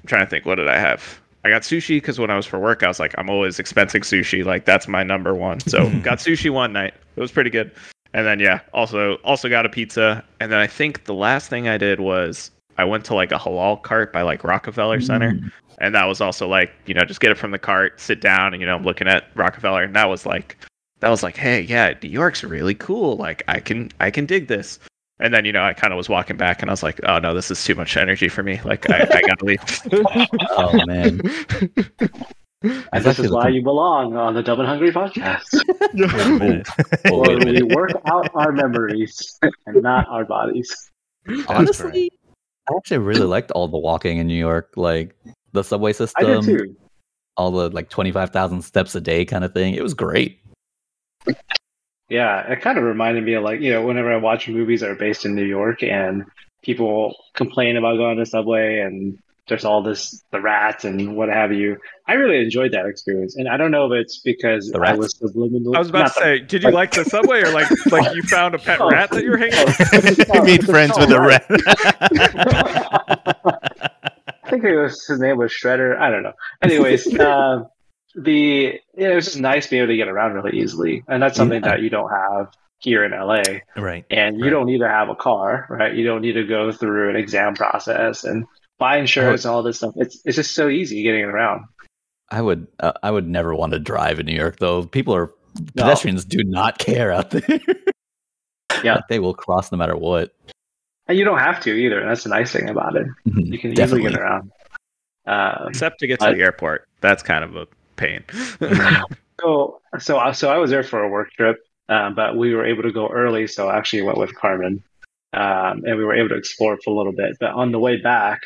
I'm trying to think, what did I have? I got sushi because when I was for work, I was like, I'm always expensing sushi. Like that's my number one. So got sushi one night. It was pretty good. And then yeah, also also got a pizza. And then I think the last thing I did was I went to like a halal cart by like Rockefeller Center. Mm. And that was also like, you know, just get it from the cart, sit down, and you know, I'm looking at Rockefeller, and that was like that was like, hey, yeah, New York's really cool. Like I can I can dig this. And then, you know, I kind of was walking back and I was like, oh no, this is too much energy for me. Like I, I gotta leave. Oh man, I This is why looking- you belong on the Dumb and Hungry podcast, Wait a minute. Where we work out our memories and not our bodies. Honestly, I actually really liked all the walking in New York, like the subway I system, did too. all the like twenty five thousand steps a day kind of thing. It was great. Yeah, it kind of reminded me of like, you know, whenever I watch movies that are based in New York and people complain about going to the subway and there's all this, the rats and what have you. I really enjoyed that experience. And I don't know if it's because The I was subliminal. I was about to say, did you like the subway or like like you found a pet Oh. rat that you were hanging Oh. with? you made friends with a rat. I think think it was his name was Shredder. I don't know. Anyways, uh, the yeah, it was just nice being able to get around really easily, and that's something Yeah. that you don't have here in LA. Right. And you Right. don't need to have a car, right? You don't need to go through an exam process and buy insurance and all this stuff. It's it's just so easy getting around. I would uh, I would never want to drive in New York though. People are pedestrians do not care out there. Yeah. Like, they will cross no matter what. And you don't have to either. That's the nice thing about it. Mhm, You can Definitely. easily get around. Um, Except to get to I- the airport. That's kind of a pain. So, so, I- so I was there for a work trip, um, but we were able to go early. So I actually went with Carmen, um, and we were able to explore for a little bit. But on the way back,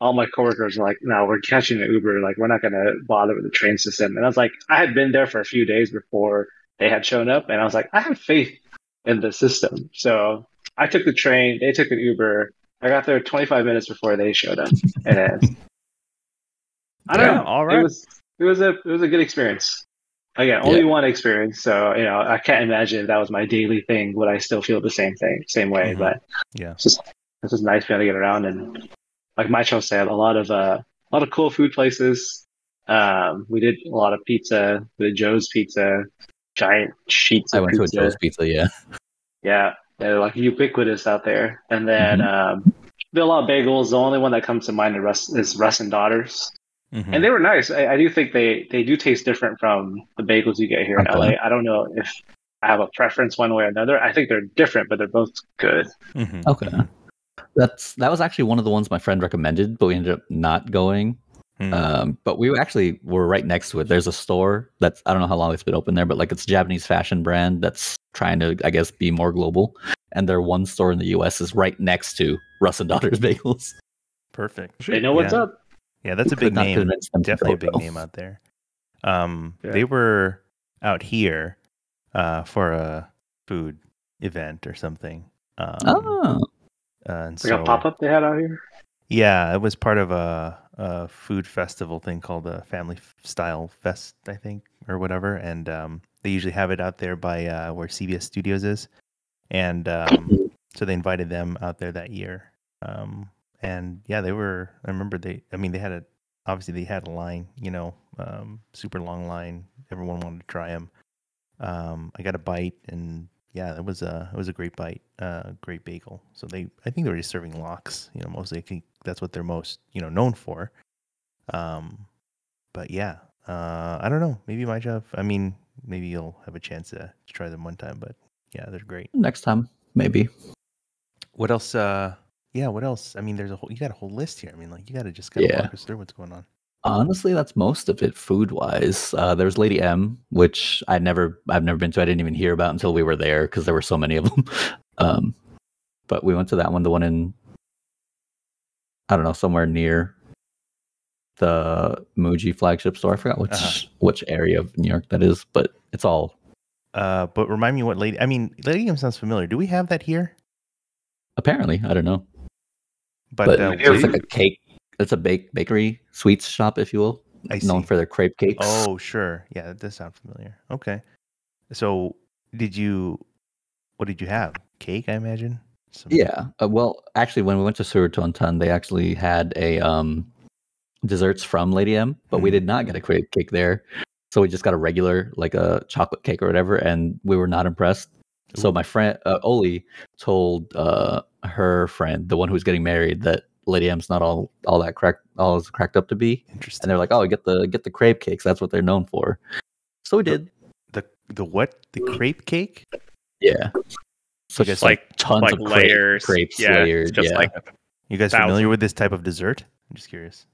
all my coworkers were like, "No, we're catching an Uber. Like, we're not going to bother with the train system." And I was like, I had been there for a few days before they had shown up, and I was like, I have faith in the system. So I took the train. They took an Uber. I got there 25 minutes before they showed up, and I don't Yeah, know. all right. It was it was a it was a good experience. Again, only Yeah. one experience, so you know I can't imagine if that was my daily thing. Would I still feel the same thing, same way? Mhm. But Yeah. it's just it's just nice being able to get around and like Mychow said, a lot of uh, a lot of cool food places. Um, we did a lot of pizza. We did Joe's Pizza, giant sheets I went to a. Joe's Pizza. Yeah. Yeah, they're like ubiquitous out there. And then um, did a lot of bagels. The only one that comes to mind is Russ, is Russ and Daughters, Mhm. and they were nice. I, I do think they they do taste different from the bagels you get here in Okay. LA. I don't know if I have a preference one way or another. I think they're different, but they're both good. Mhm. Okay. That's that was actually one of the ones my friend recommended, but we ended up not going. Mhm. Um, but we actually were right next to it. There's a store that's I don't know how long it's been open there, but like it's a Japanese fashion brand that's trying to I guess be more global. And their one store in the U.S. is right next to Russ and Daughters Bagels. Perfect. They know what's Yeah. up. Yeah, that's a big name. convince Definitely a big name out there. Um, Yeah. they were out here uh, for a food event or something. Um, Oh, uh, and Like so, a pop up they had out here. Yeah, it was part of a, a food festival thing called the Family Style Fest, I think, or whatever. And um, they usually have it out there by uh, where CBS Studios is. And um, so they invited them out there that year. Um, and yeah, they were. I remember they. I mean, they had a. Obviously, they had a line. You know, um, super long line. Everyone wanted to try them. Um, I got a bite, and yeah, it was a it was a great bite. Uh, great bagel. So they. I think they were just serving lox. You know, mostly. I think that's what they're most you know known for. Um, but yeah, uh, I don't know. Maybe my job. I mean, maybe you'll have a chance to, to try them one time. But yeah, they're great. next time maybe. What else? Uh, yeah, what else? I mean, there's a whole. You got a whole list here. I mean, like you got to just kind of Yeah. walk us through what's going on. Honestly, that's most of it food wise. Uh, there's Lady M, which I never, I've never been to. I didn't even hear about until we were there because there were so many of them. um, but we went to that one, the one in, I don't know, somewhere near the Muji flagship store. I forgot which Uh-huh. which area of New York that is, but it's all Uh, but remind me what lady. I mean, Lady M sounds familiar. Do we have that here? apparently I don't know, But, but uh, it's like a cake. It's a bake bakery sweets shop, if you will, I known see. for their crepe cakes. Oh, sure. Yeah, that does sound familiar. Okay. So, did you? What did you have? Cake, I imagine. Some- Yeah. Uh, well, actually, when we went to Tsurutontan, they actually had a um, desserts from Lady M, but we Mm. did not get a crepe cake there. So we just got a regular, like a chocolate cake or whatever, and we were not impressed. So my friend uh, Oli told uh, her friend, the one who was getting married, that Lady M's not all all that cracked all it's cracked up to be. Interesting. And they're like, "Oh, get the get the crepe cakes. That's what they're known for." So we did. the the what? The crepe cake? Yeah. So just like tons like of crepe- layers. crepes yeah, just yeah. like You guys familiar with this type of dessert? I'm just curious.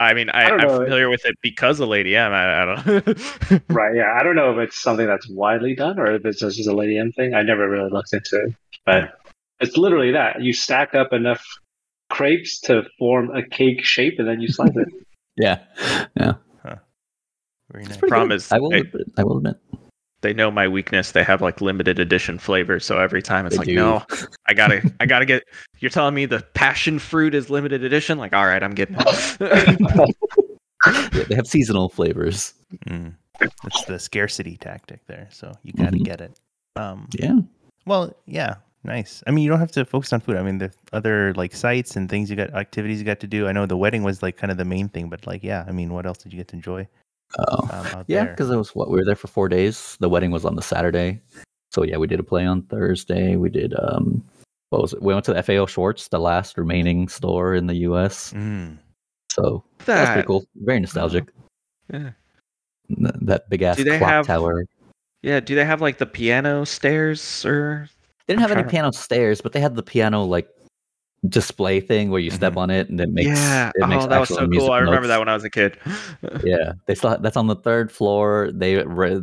I mean, I, I I'm familiar with it because of Lady M. I, I don't. know. Right. Yeah. I don't know if it's something that's widely done or if it's just a Lady M thing. I never really looked into it, but it's literally that you stack up enough crepes to form a cake shape and then you slice it. yeah. Yeah. Very nice. It's Problem good. is, I will they- admit, I will admit. They know my weakness. They have like limited edition flavors, so every time it's They like, do. no, I gotta, I gotta get. You're telling me the passion fruit is limited edition? Like, all right, I'm getting it. Yeah, they have seasonal flavors. Mm. It's the scarcity tactic there, so you got to Mhm. get it. Um, Yeah. well, yeah, Nice. I mean, you don't have to focus on food. I mean, the other like sites and things you got, activities you got to do. I know the wedding was like kind of the main thing, but like, yeah, I mean, what else did you get to enjoy? Oh, Um, yeah, because it was what we were there for four days. The wedding was on the Saturday, so yeah, we did a play on Thursday. We did um, what was it? We went to the FAO Schwarz, the last remaining store in the U.S. Mm. So that's pretty cool. Very nostalgic. Yeah. That big ass Do they clock have- tower. Yeah. Do they have like the piano stairs or? They didn't have any to- piano stairs, but they had the piano like display thing where you step Mhm. on it and it makes yeah. it makes oh, that was so cool. musical I remember notes. that when I was a kid. yeah they still that's on the third floor they re-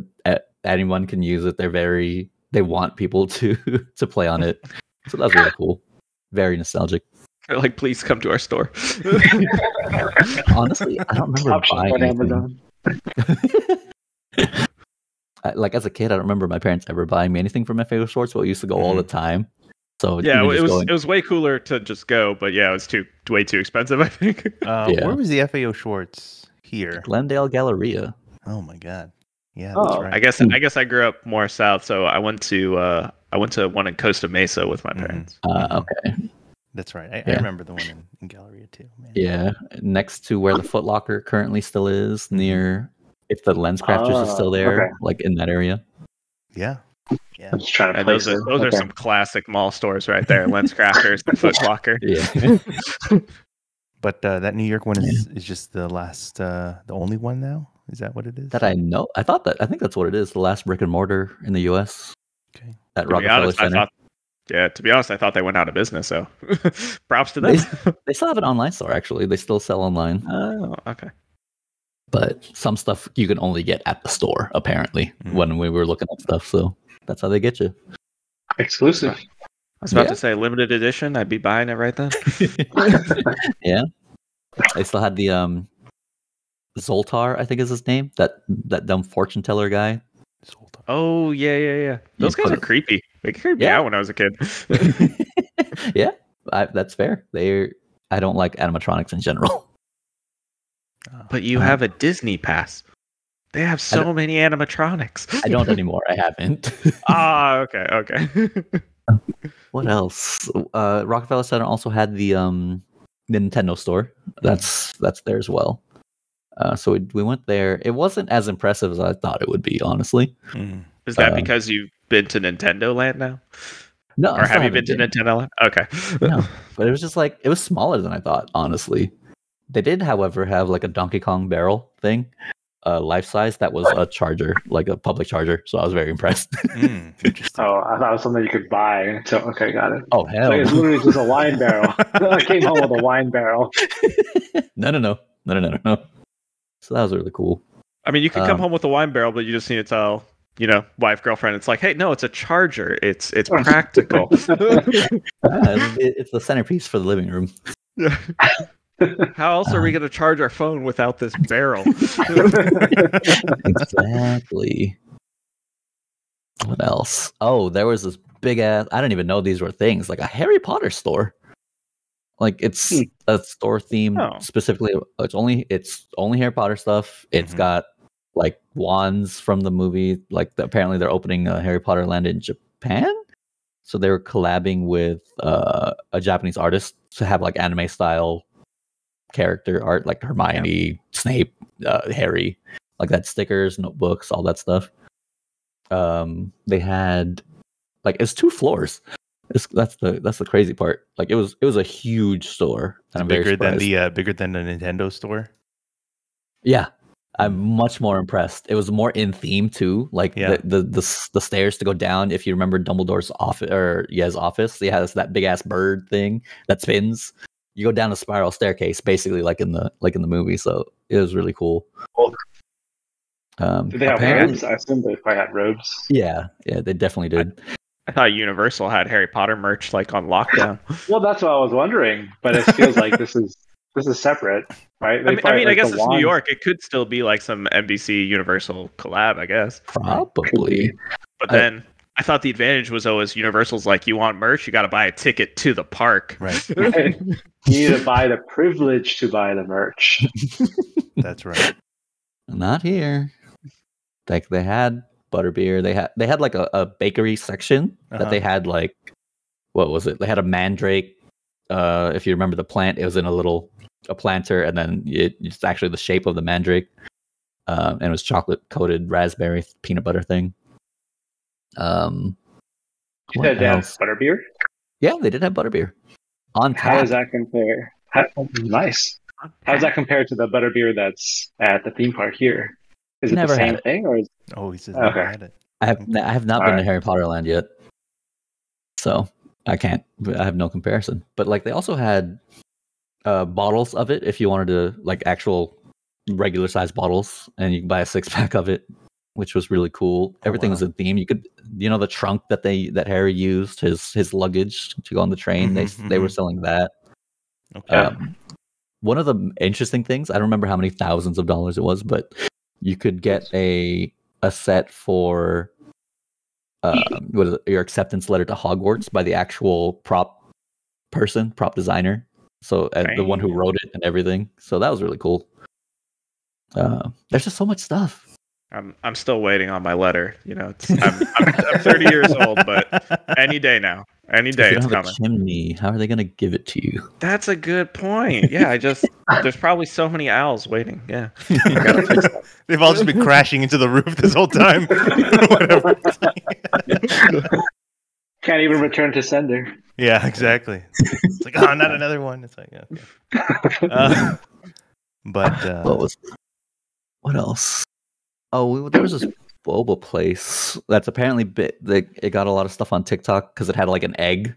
anyone can use it they're very they want people to to play on it so that's really cool very nostalgic They're like, please come to our store. honestly i don't remember Options buying on anything. Amazon. I, like as a kid i don't remember my parents ever buying me anything from FAO Schwarz, but we used to go all the time so yeah, it was going- it was way cooler to just go, but yeah, it was too way too expensive. I think. Uh, Yeah. Where was the FAO Schwarz here? glendale galleria Oh my god. Yeah, Oh, that's right. I guess I guess I grew up more south, so I went to uh, I went to one in Costa Mesa with my Mhm. parents. uh, Mhm. okay That's right. I, I remember the one in, in Galleria too. Man. yeah next to where the Foot Locker currently still is near if the LensCrafters is Ah, still there okay. like in that area Yeah. Yeah. I'm just trying to And place those are it. those are some classic mall stores right there. LensCrafters, and Foot Locker. yeah But uh, that New York one is, is just the last, uh, the only one now. Is that what it is? That I know. I thought that. I think that's what it is. The last brick and mortar in the U.S. Okay. At To be Rockefeller honest, I Center. thought, yeah, to be honest, I thought they went out of business. So, props to them. They still have an online store. Actually, they still sell online, oh, okay. but some stuff you can only get at the store. Apparently, Mm. when we were looking at stuff, so that's how they get you. Exclusive. I was about Yeah. to say limited edition. I'd be buying it right then. yeah, they still had the um, Zoltar. I think is his name. That that dumb fortune teller guy. Sold out. Oh yeah, yeah, yeah. Those You guys are it- creepy. They creeped me Yeah. out when I was a kid. yeah, I, that's fair. They. I don't like animatronics in general. But you Uh, have a Disney pass. They have so many animatronics. I don't anymore. I haven't. Ah, okay, okay. What else? Uh, Rockefeller Center also had the um Nintendo store. That's that's there as well. Uh, so we, we went there. It wasn't as impressive as I thought it would be, honestly. Mm. Is that Uh, because you've been to Nintendo Land now, No, or have you been to Nintendo Land? Okay. No, but it was just like it was smaller than I thought. Honestly, they did, however, have like a Donkey Kong barrel thing, uh, life size that was a charger, like a public charger. So I was very impressed. Mm. Oh, I thought it was something you could buy. So okay, got it. oh So hell, it's literally just a wine barrel. I came home with a wine barrel. no, no, no, no, no, no, no. So that was really cool. I mean, you could come Um, home with a wine barrel, but you just need to tell, you know, wife, girlfriend. It's like, hey, no, it's a charger. It's it's practical. Uh, it- it's the centerpiece for the living room. How else are we going to charge our phone without this barrel? exactly. What else? Oh, there was this big ass. I didn't even know these were things like a Harry Potter store. Like it's Hmm. a store themed Oh. specifically. It's only it's only Harry Potter stuff. It's Mhm. got like wands from the movie. Like the, apparently they're opening a Harry Potter land in Japan. So they were collabing with uh, a Japanese artist to have like anime style character art, like Hermione, Snape, uh, Harry, like that stickers, notebooks, all that stuff. Um, they had like it's two floors. It's, that's the that's the crazy part. Like it was it was a huge store. It's I'm bigger than the uh, bigger than the Nintendo store. Yeah. I'm much more impressed. It was more in theme too. Like Yeah. the, the the the stairs to go down. If you remember Dumbledore's office or yeah, his office, he has that big ass bird thing that spins. You go down a spiral staircase, basically like in the like in the movie. So it was really cool. Cool. Um, Did they have apparently- robes? I assume they probably had robes. Yeah, yeah, they definitely did. I thought Universal had Harry Potter merch like on lockdown. Well, that's what I was wondering, but it feels like this is this is separate, right? I They mean, I, mean, like, the guess it's New York. It could still be like some NBC Universal collab, I guess. Probably. But I- then I thought the advantage was always Universal's like, you want merch, you got to buy a ticket to the park. Right. Right. You need to buy the privilege to buy the merch. That's right. Not here. Like they had butterbeer. They had they had like a, a bakery section that they Uh-huh. had like what was it? They had a mandrake. Uh, if you remember the plant, it was in a little a planter, and then it, it's actually the shape of the mandrake. Um, and it was chocolate coated raspberry peanut butter thing. Um, You what said they have butterbeer. Yeah, they did have butterbeer on How does that compare? How, nice. How does that compare to the butterbeer that's at the theme park here? Is it Never the same it. thing, or is Oh, he says Okay. never had it. I have I have not been to Harry Potter Land yet, so I can't. I have no comparison. But like they also had uh, bottles of it if you wanted to like actual regular size bottles, and you can buy a six pack of it, which was really cool. Everything was wow. a theme. You could you know the trunk that they that Harry used his his luggage to go on the train. They Mhm, they were mhm. selling that. Okay. Um, one of the interesting things, I don't remember how many thousands of dollars it was, but you could get a a set for uh, what is it, your acceptance letter to Hogwarts by the actual prop person, prop designer. So uh, the one who wrote it and everything. So that was really cool. Uh, there's just so much stuff. I'm I'm still waiting on my letter. You know, it's, I'm, I'm, I'm 30 years old, but any day now, any If day you it's don't have coming. a chimney, how are they going to give it to you? That's a good point. Yeah, I just there's probably so many owls waiting. Yeah, They've all just been crashing into the roof this whole time. Whatever. can't even return to sender? yeah, exactly. It's like, oh, not another one. It's like, okay. Uh, but uh, what was what else? Oh, we, there was this boba place that's apparently bit. They, it got a lot of stuff on TikTok because it had like an egg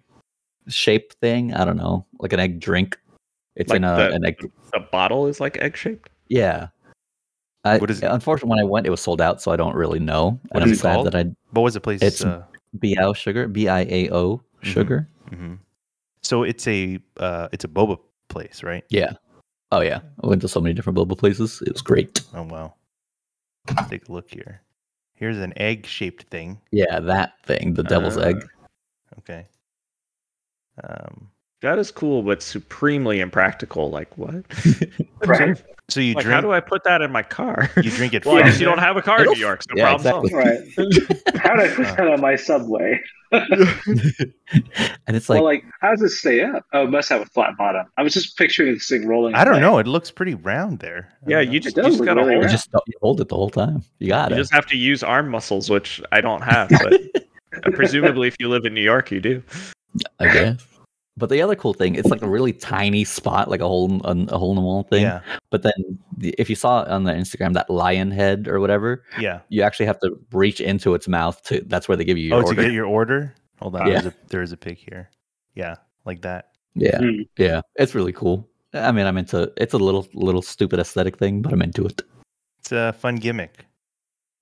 shape thing. I don't know, like an egg drink. It's Like in a the- an egg. the bottle is like egg shaped. Yeah. I, What is it? Unfortunately, when I went, it was sold out, so I don't really know. What and is I'm it sad called? that I what was the place? It's- uh, Biao sugar, B I A O Mhm. sugar. mhm. So it's a uh, it's a boba place, right? Yeah. Oh yeah, I went to so many different boba places. It was great. Oh wow. Let's take a look here. Here's an egg shaped thing. Yeah, that thing, the devil's Uh, egg. Okay. Um, That is cool, but supremely impractical. Like what? Right. so you like drink how do I put that in my car? you drink it. well, I you don't have a car in It'll- New York. So yeah, problem solved. Right. How do I put that on my subway? and it's like, well, like, how does it stay up? Oh, it must have a flat bottom. I was just picturing this thing rolling. I don't away. know. It looks pretty round there. Yeah, you just, you just gotta really hold it. just hold it the whole time. You got You it. You just have to use arm muscles, which I don't have. But presumably, if you live in New York, you do. I guess. But the other cool thing, it's like a really tiny spot, like a hole, in, a, a hole in the wall thing. Yeah, But then, if you saw on the Instagram that lion head or whatever, yeah. you actually have to reach into its mouth to. That's where they give you your oh, order. to get your order. Hold on. Yeah. There's a there's a pic here. Yeah, like that. yeah, Hmm. yeah. It's really cool. I mean, I'm into. It's a little, little stupid aesthetic thing, but I'm into it. It's a fun gimmick.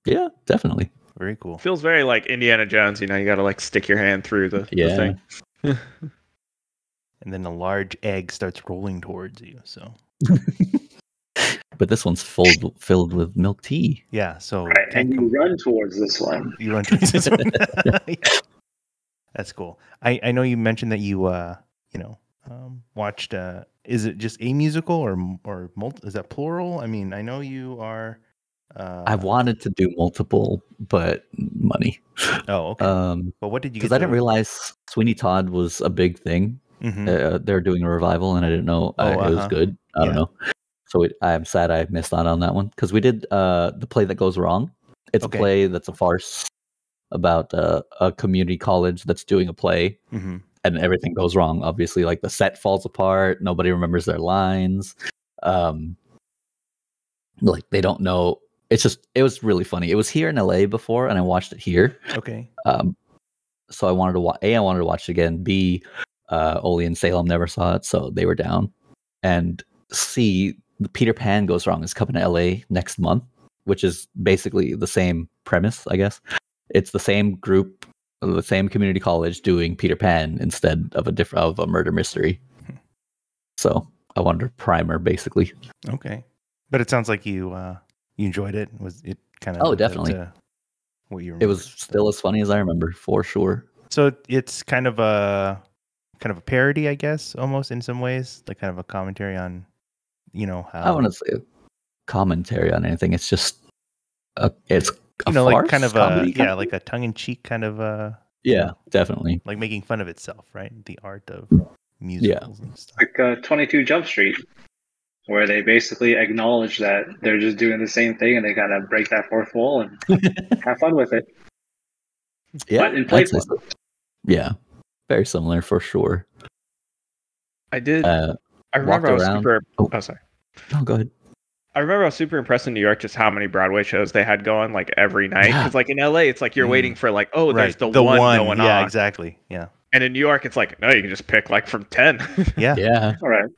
Yeah, definitely. Very cool. Feels very like Indiana Jones. You know, you got to like stick your hand through the, the Yeah. thing. And then a large egg starts rolling towards you. So But this one's filled filled with milk tea. yeah. So Right, and you run towards this one. You run towards this one. Yeah. That's cool. I, I know you mentioned that you uh you know um, watched uh is it just a musical or or multi, is that plural? I mean I know you are. Uh, I wanted to do multiple, but money. Oh okay. Um, but what did you? because I didn't realize Sweeney Todd was a big thing. Mhm. Uh, they're doing a revival, and I didn't know uh, Oh, it was uh-huh. good. I don't know. So it, I'm sad I missed out on that one because we did uh, the play that goes wrong. It's Okay. a play that's a farce about uh, a community college that's doing a play, Mhm. and everything goes wrong. Obviously, like the set falls apart. Nobody remembers their lines. Um, like they don't know. It's just it was really funny. It was here in LA before, and I watched it here. Okay. Um, so I wanted to watch. A, I wanted to watch it again. B, uh, Oli and Salem never saw it, so they were down. And C, the Peter Pan goes wrong is coming to LA next month, which is basically the same premise, I guess. It's the same group, the same community college doing Peter Pan instead of a different of a murder mystery. So I wonder primer, basically. Okay. But it sounds like you uh you enjoyed it. Was it kind of? Oh, definitely. what you It was so. still as funny as I remember, for sure. So it's kind of a kind of a parody, I guess, almost in some ways, like kind of a commentary on, you know, how I want to say a commentary on anything. It's just a, it's a you know, like kind of comedy a yeah, kind like a tongue in cheek kind of uh Yeah, definitely. like making fun of itself, right? The art of musicals and stuff. like uh, 22 Jump Street, where they basically acknowledge that they're just doing the same thing and they gotta break that fourth wall and have fun with it. Yeah, But in I'd playful. yeah, very similar for sure. I did. Uh, I remember I was around- super. Oh. Oh, sorry. oh, go ahead. I remember I was super impressed in New York just how many Broadway shows they had going like every night. Yeah. Because like in LA, it's like you're Mm. waiting for like oh, there's right. the, one, going yeah, on, Yeah, exactly. Yeah. and in New York, it's like no, you can just pick like from ten. Yeah. Yeah, All right.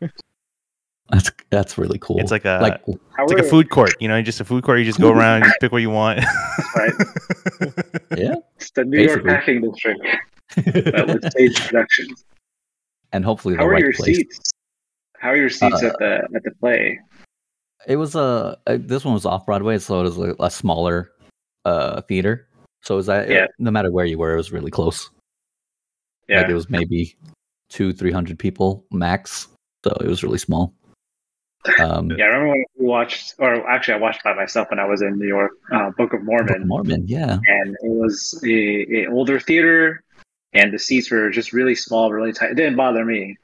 that's that's really cool. It's like a like it's like a food court, you know, just a food court. You just go around, you pick what you want. Right. yeah, It's the New York Basically. packing district, but with stage productions. and hopefully the How are right your place. seats? How are your seats Uh, at the at the play? It was a uh, this one was off Broadway, so it was a, a smaller uh theater. So it was that Yeah. no matter where you were, it was really close. Yeah, Like it was maybe two, three hundred people max. So it was really small. Um, yeah. I remember when we watched, or actually, I watched by myself when I was in New York. Uh, Book of Mormon. Book Mormon. of Mormon, yeah. and it was a, a older theater and the seats were just really small really tight it didn't bother me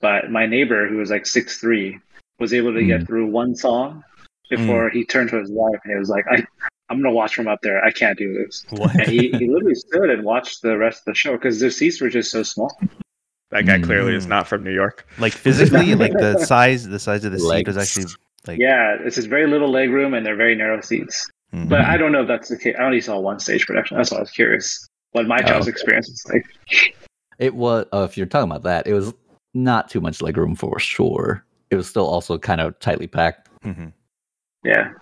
but my neighbor who was like six three was able to get through one song before he turned to his wife and he was like I, i'm gonna watch from up there i can't do this what? and he, he literally stood and watched the rest of the show because the seats were just so small that guy clearly is Mm. not from New York. Like physically, like the size, the size of the seat was actually like. yeah it's just very little leg room and they're very narrow seats mm. but i don't know if that's the case i only saw one stage production that's why i was curious what Mychow's Oh. experience was like It was uh, if you're talking about that, it was not too much leg room for sure. It was still also kind of tightly packed, Mhm. yeah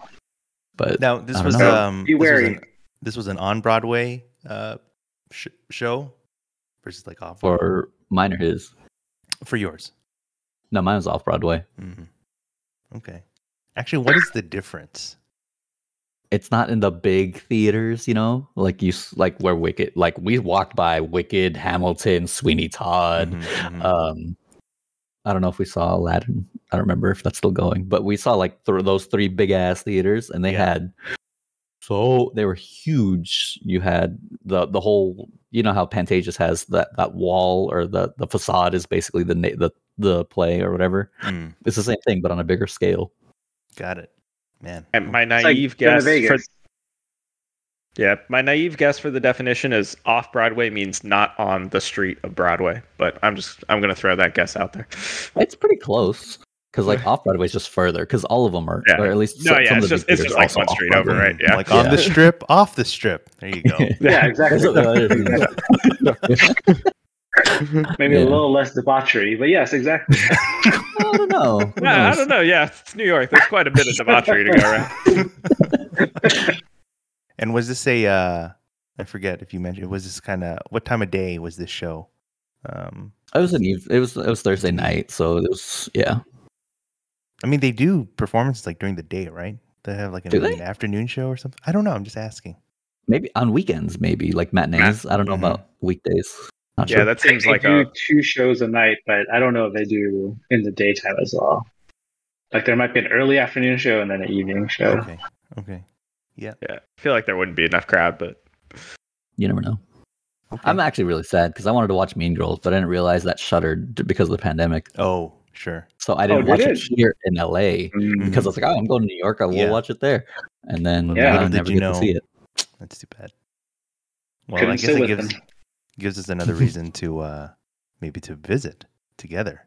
but Now this was know. um be this was wary an, this was an on Broadway uh sh- show versus like off for mine or his. for yours. No, mine was off Broadway. Mm-hmm. Okay. Actually, what is the difference? It's not in the big theaters, you know, like you like where Wicked. Like we walked by Wicked, Hamilton, Sweeney Todd. Mhm, mhm. Um, I don't know if we saw Aladdin. I don't remember if that's still going, but we saw like th- those three big ass theaters, and they Yeah. had so they were huge. You had the the whole. You know how Pantages has that that wall or the the facade is basically the the the play or whatever. Mm, It's the same thing, but on a bigger scale. got it, man. And my It's like naive guess for yeah, my naive guess for the definition is off Broadway means not on the street of Broadway. But I'm just I'm gonna throw that guess out there. It's pretty close because like off Broadway is just further because all of them are, Yeah. or at least No, some- yeah, some of it's the just it's just are like one street over, off-Broadway. right? Yeah. Like on the strip, off the strip. There you go. Yeah, exactly. Maybe Yeah. a little less debauchery, but yes, exactly. I don't know. Yeah, I don't know. Yeah, it's New York. There's quite a bit of debauchery to go around. and was this a? uh I forget if you mentioned. Was this kind of what time of day was this show? Um, It was an eve. It was it was Thursday night, so it was yeah. I mean, they do performances like during the day, right? They have like an, Do an afternoon show or something. I don't know. I'm just asking. Maybe on weekends, maybe like matinees. I don't know Mhm. about weekdays. Not Yeah, sure. that seems they like do a two shows a night, but I don't know if they do in the daytime as well. Like there might be an early afternoon show and then an evening show. Okay. Okay. yeah. Yeah. I feel like there wouldn't be enough crowd, but you never know. okay. I'm actually really sad because I wanted to watch Mean Girls, but I didn't realize that shuttered because of the pandemic. Oh, sure. So I didn't did watch it? it? here in LA Mm. because I was like, oh, I'm going to New York. I will Yeah. watch it there. And then Yeah. I never you get to see it. That's too bad. Well, Couldn't I guess it gives them. Gives us another reason to uh maybe to visit together.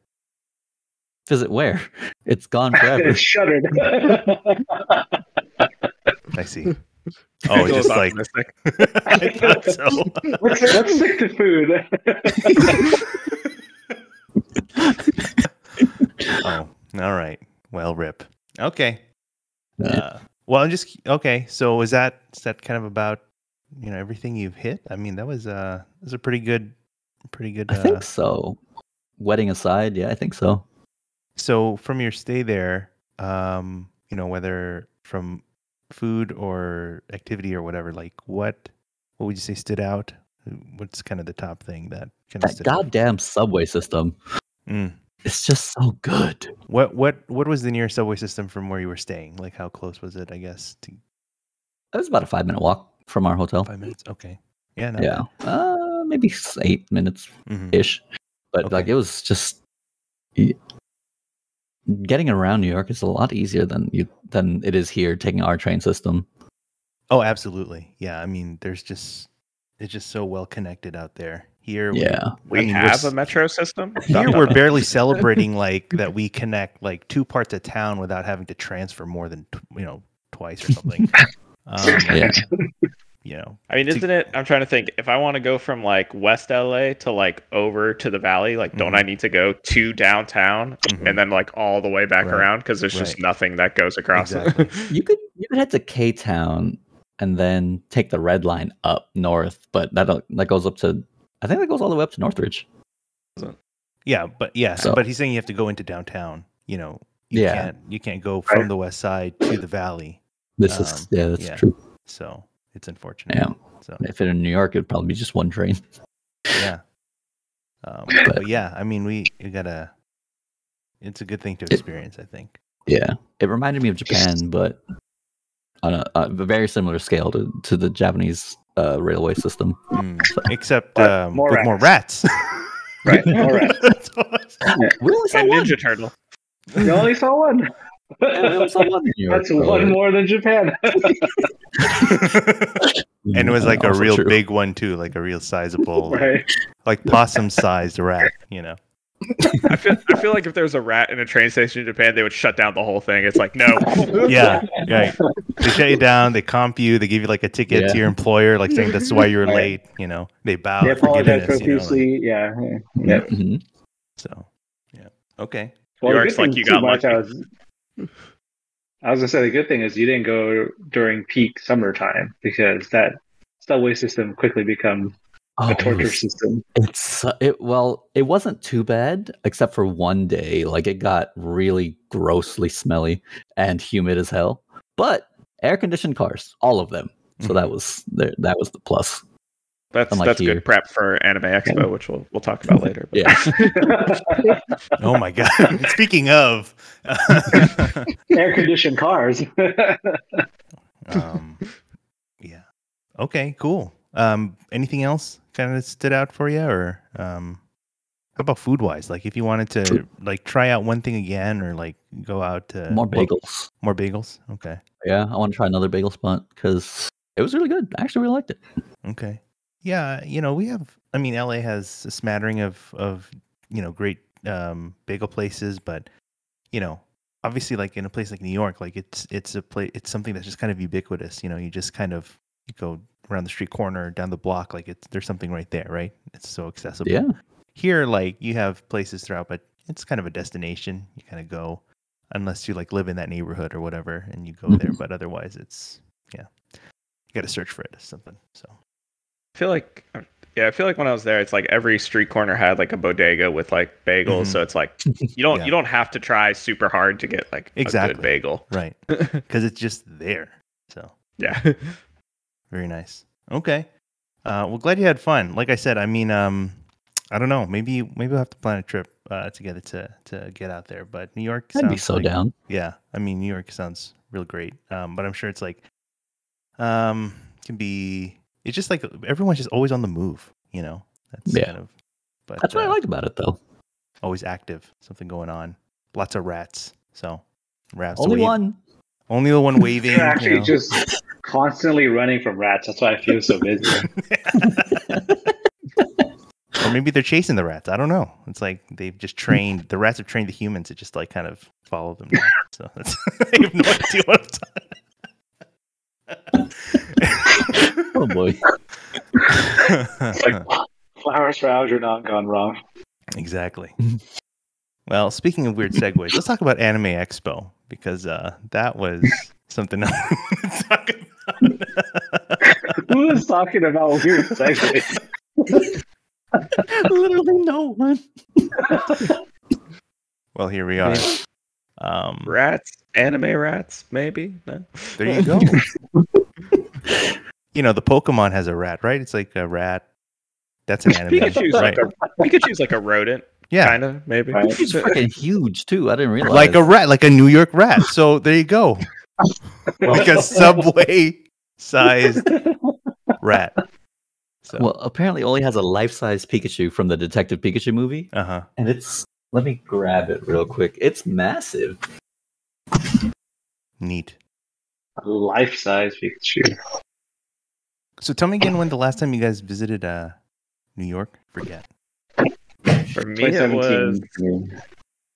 Visit where? It's gone forever. it's shuttered. I see. Oh, it's just like optimistic. I thought so. let's, let's stick to food. Oh, all right. Well, rip. Okay. Uh, well, I'm just okay. So is that is that kind of about you know everything you've hit? I mean, that was uh was a pretty good, pretty good. I Uh, think so. Wedding aside, yeah, I think so. So from your stay there, um, you know, whether from food or activity or whatever, like what what would you say stood out? What's kind of the top thing that kind of That stood out? goddamn subway system. Mm. It's just so good. What what what was the nearest subway system from where you were staying? Like how close was it? I guess to It was about a five minute walk from our hotel. five minutes. Okay. Yeah. Not Yeah. bad. Uh, maybe eight minutes Mhm. ish. But Okay. like it was just getting around New York is a lot easier than you than it is here taking our train system. Oh, absolutely. Yeah, I mean, there's just it's just so well connected out there. Here, Yeah. We I mean, have a metro system. Here we're barely celebrating like that we connect like two parts of town without having to transfer more than tw- you know twice or something. um, Yeah. You know, I mean, isn't it? I'm trying to think. If I want to go from like West LA to like over to the valley, like, don't Mhm. I need to go to downtown Mhm. and then like all the way back Right. around because there's just nothing that goes across. it. You could you could head to K Town and then take the red line up north, but that that goes up to I think that goes all the way up to Northridge. yeah, but yeah, So- but he's saying you have to go into downtown. You know, you Yeah. can't you can't go from the west side to the valley. This Um, is yeah, that's yeah. true. So it's unfortunate. Yeah. So If it in New York, it'd probably be just one train. yeah. Um, But- but yeah, I mean, we we gotta. It's a good thing to It- experience. I think. Yeah, it reminded me of Japan, but on a, a very similar scale to, to the Japanese uh, railway system. Mm, Except But um, more with more rats. Right. All right. That's all I. We only saw and one. Ninja Turtle. You only saw one. Yeah, we only saw one in New York, That's so- one more than Japan. and it was like a real true. big one too, like a real sizable, like, right. like possum-sized rat. You know. I feel I feel like if there was a rat in a train station in Japan, they would shut down the whole thing. It's like no. Yeah, right. They shut you down. They comp you. They give you like a ticket Yeah. to your employer, like saying that's why you're Right. late. You know, they bow. They apologize forgiveness, you know, like- profusely. yeah. yeah. yeah. Mhm. so, yeah. Okay. Well, New York's like you got Mark, lucky. I was, I was gonna say the good thing is you didn't go during peak summertime because that subway system quickly becomes Oh, a torture system. It's it well, it wasn't too bad except for one day. Like it got really grossly smelly and humid as hell. But air conditioned cars, all of them. So mm-hmm. that was. That was the plus. That's Unlike that's here. good prep for Anime Expo, which we'll we'll talk about later. but- Yeah. Oh my god. Speaking of, Air conditioned cars. um, yeah. Okay. Cool. Um, anything else kind of stood out for you, or um, how about food wise? Like, if you wanted to Food. like try out one thing again, or like go out to More well, bagels. more bagels. Okay. Yeah, I want to try another bagel spot because it was really good. I actually really liked it. Okay. Yeah, you know, we have I mean LA has a smattering of of, you know, great um bagel places, but you know, obviously like in a place like New York, like it's it's a place it's something that's just kind of ubiquitous, you know, you just kind of you go around the street corner, down the block, like it's there's something right there, right? It's so accessible. Yeah, Here like you have places throughout, but it's kind of a destination. You kind of go unless you like live in that neighborhood or whatever and you go there, Mhm. but otherwise it's yeah. You got to search for it or something. So I feel like yeah, I feel like when I was there, it's like every street corner had like a bodega with like bagels. Mhm. So it's like you don't Yeah. you don't have to try super hard to get like a Exactly. good bagel. Right. Because it's just there. So yeah. very nice. Okay. Uh, well, glad you had fun. Like I said, I mean, um, I don't know. Maybe maybe we'll have to plan a trip uh, together to to get out there. But New York I'd be so like- down. Yeah, I mean, New York sounds real great. Um, but I'm sure it's like, um, can be. It's just like everyone's just always on the move. You know. That's Yeah. kind of. But That's what I uh, liked about it, though. Always active. Something going on. Lots of rats. So. Rats. Only wave- one. Only the one waving. You're you actually know. just constantly running from rats. That's why I feel so busy. or maybe they're chasing the rats. I don't know. It's like they've just trained the rats have trained the humans to just like kind of follow them. Now. So that's, I have no idea what I'm Oh boy. It's talking. like flowers for Algernon gone wrong. exactly. Well, speaking of weird segues, let's talk about Anime Expo because uh, that was something else to talk about. Who is talking about weird segues? Literally no one. well, here we are. Um, Rats, anime rats, maybe. No? there you go. you know, the Pokemon has a rat, right? It's like a rat. That's an anime, Pikachu's right? like a Pikachu's like a rodent, yeah, kind of maybe. Right. He's freaking huge too. I didn't realize. like a rat, like a New York rat. So there you go, like a subway sized rat. So, Well, apparently, only has a life-size Pikachu from the Detective Pikachu movie, uh huh. and it's. Let me grab it real quick. It's massive. Neat. Life size Pikachu. So tell me again when the last time you guys visited uh New York? Forget. For me, it was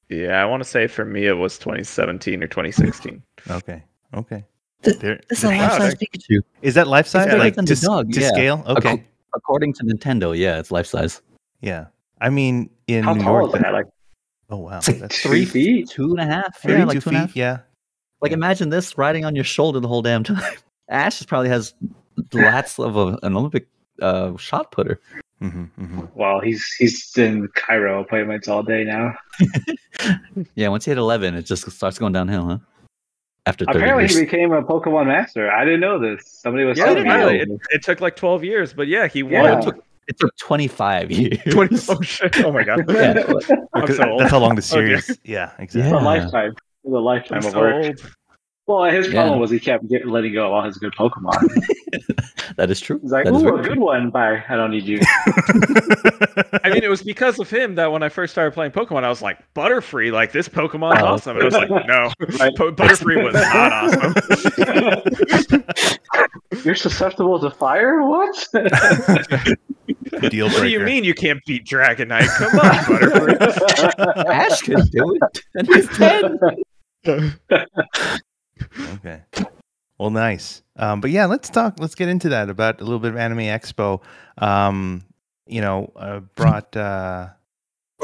yeah. I want to say for me it was 2017 or 2016. Okay. Okay. There, This is a there- life-size okay. Pikachu. is that life size? bigger Like than to, the dog, to yeah. scale? Okay. Acco- According to Nintendo, yeah, it's life-size. Yeah. I mean, in How New tall York. is that? Like oh wow. It's like That's three feet? Two and a half. thirty-two Yeah, like two and a feet. half. Yeah. Like imagine this riding on your shoulder the whole damn time. Ash probably has the lats of a, an Olympic uh, shot putter. hmm hmm Well, he's he's in chiro appointments all day now. Yeah, once you hit eleven, it just starts going downhill, huh? After thirty Apparently, years. he became a Pokemon master. I didn't know this. Somebody was Yeah, telling me. really. It, it took like 12 years, but yeah, he Yeah. won. It took it took twenty five years. 20. Oh shit! Oh my god. Yeah, I'm so old. That's how long the dear. series. yeah. It's Exactly. a lifetime. It's a lifetime I'm of so work. old. Well, his Yeah. problem was he kept get, letting go of all his good Pokemon. that is true. He's like, That is "Ooh, very a true. good one. Bye. I don't need you." I mean, it was because of him that when I first started playing Pokemon, I was like, Butterfree, like this Pokemon's Oh. awesome. And it was like, no, Right. Po- Butterfree was not awesome. You're susceptible to fire? What? Deal what do you mean you can't beat Dragonite? Come on, Butterfree. Ash can do it, and he's ten. Okay. Well, nice. Um, but yeah, let's talk. Let's get into that about a little bit of Anime Expo. Um, you know, uh, brought. Uh,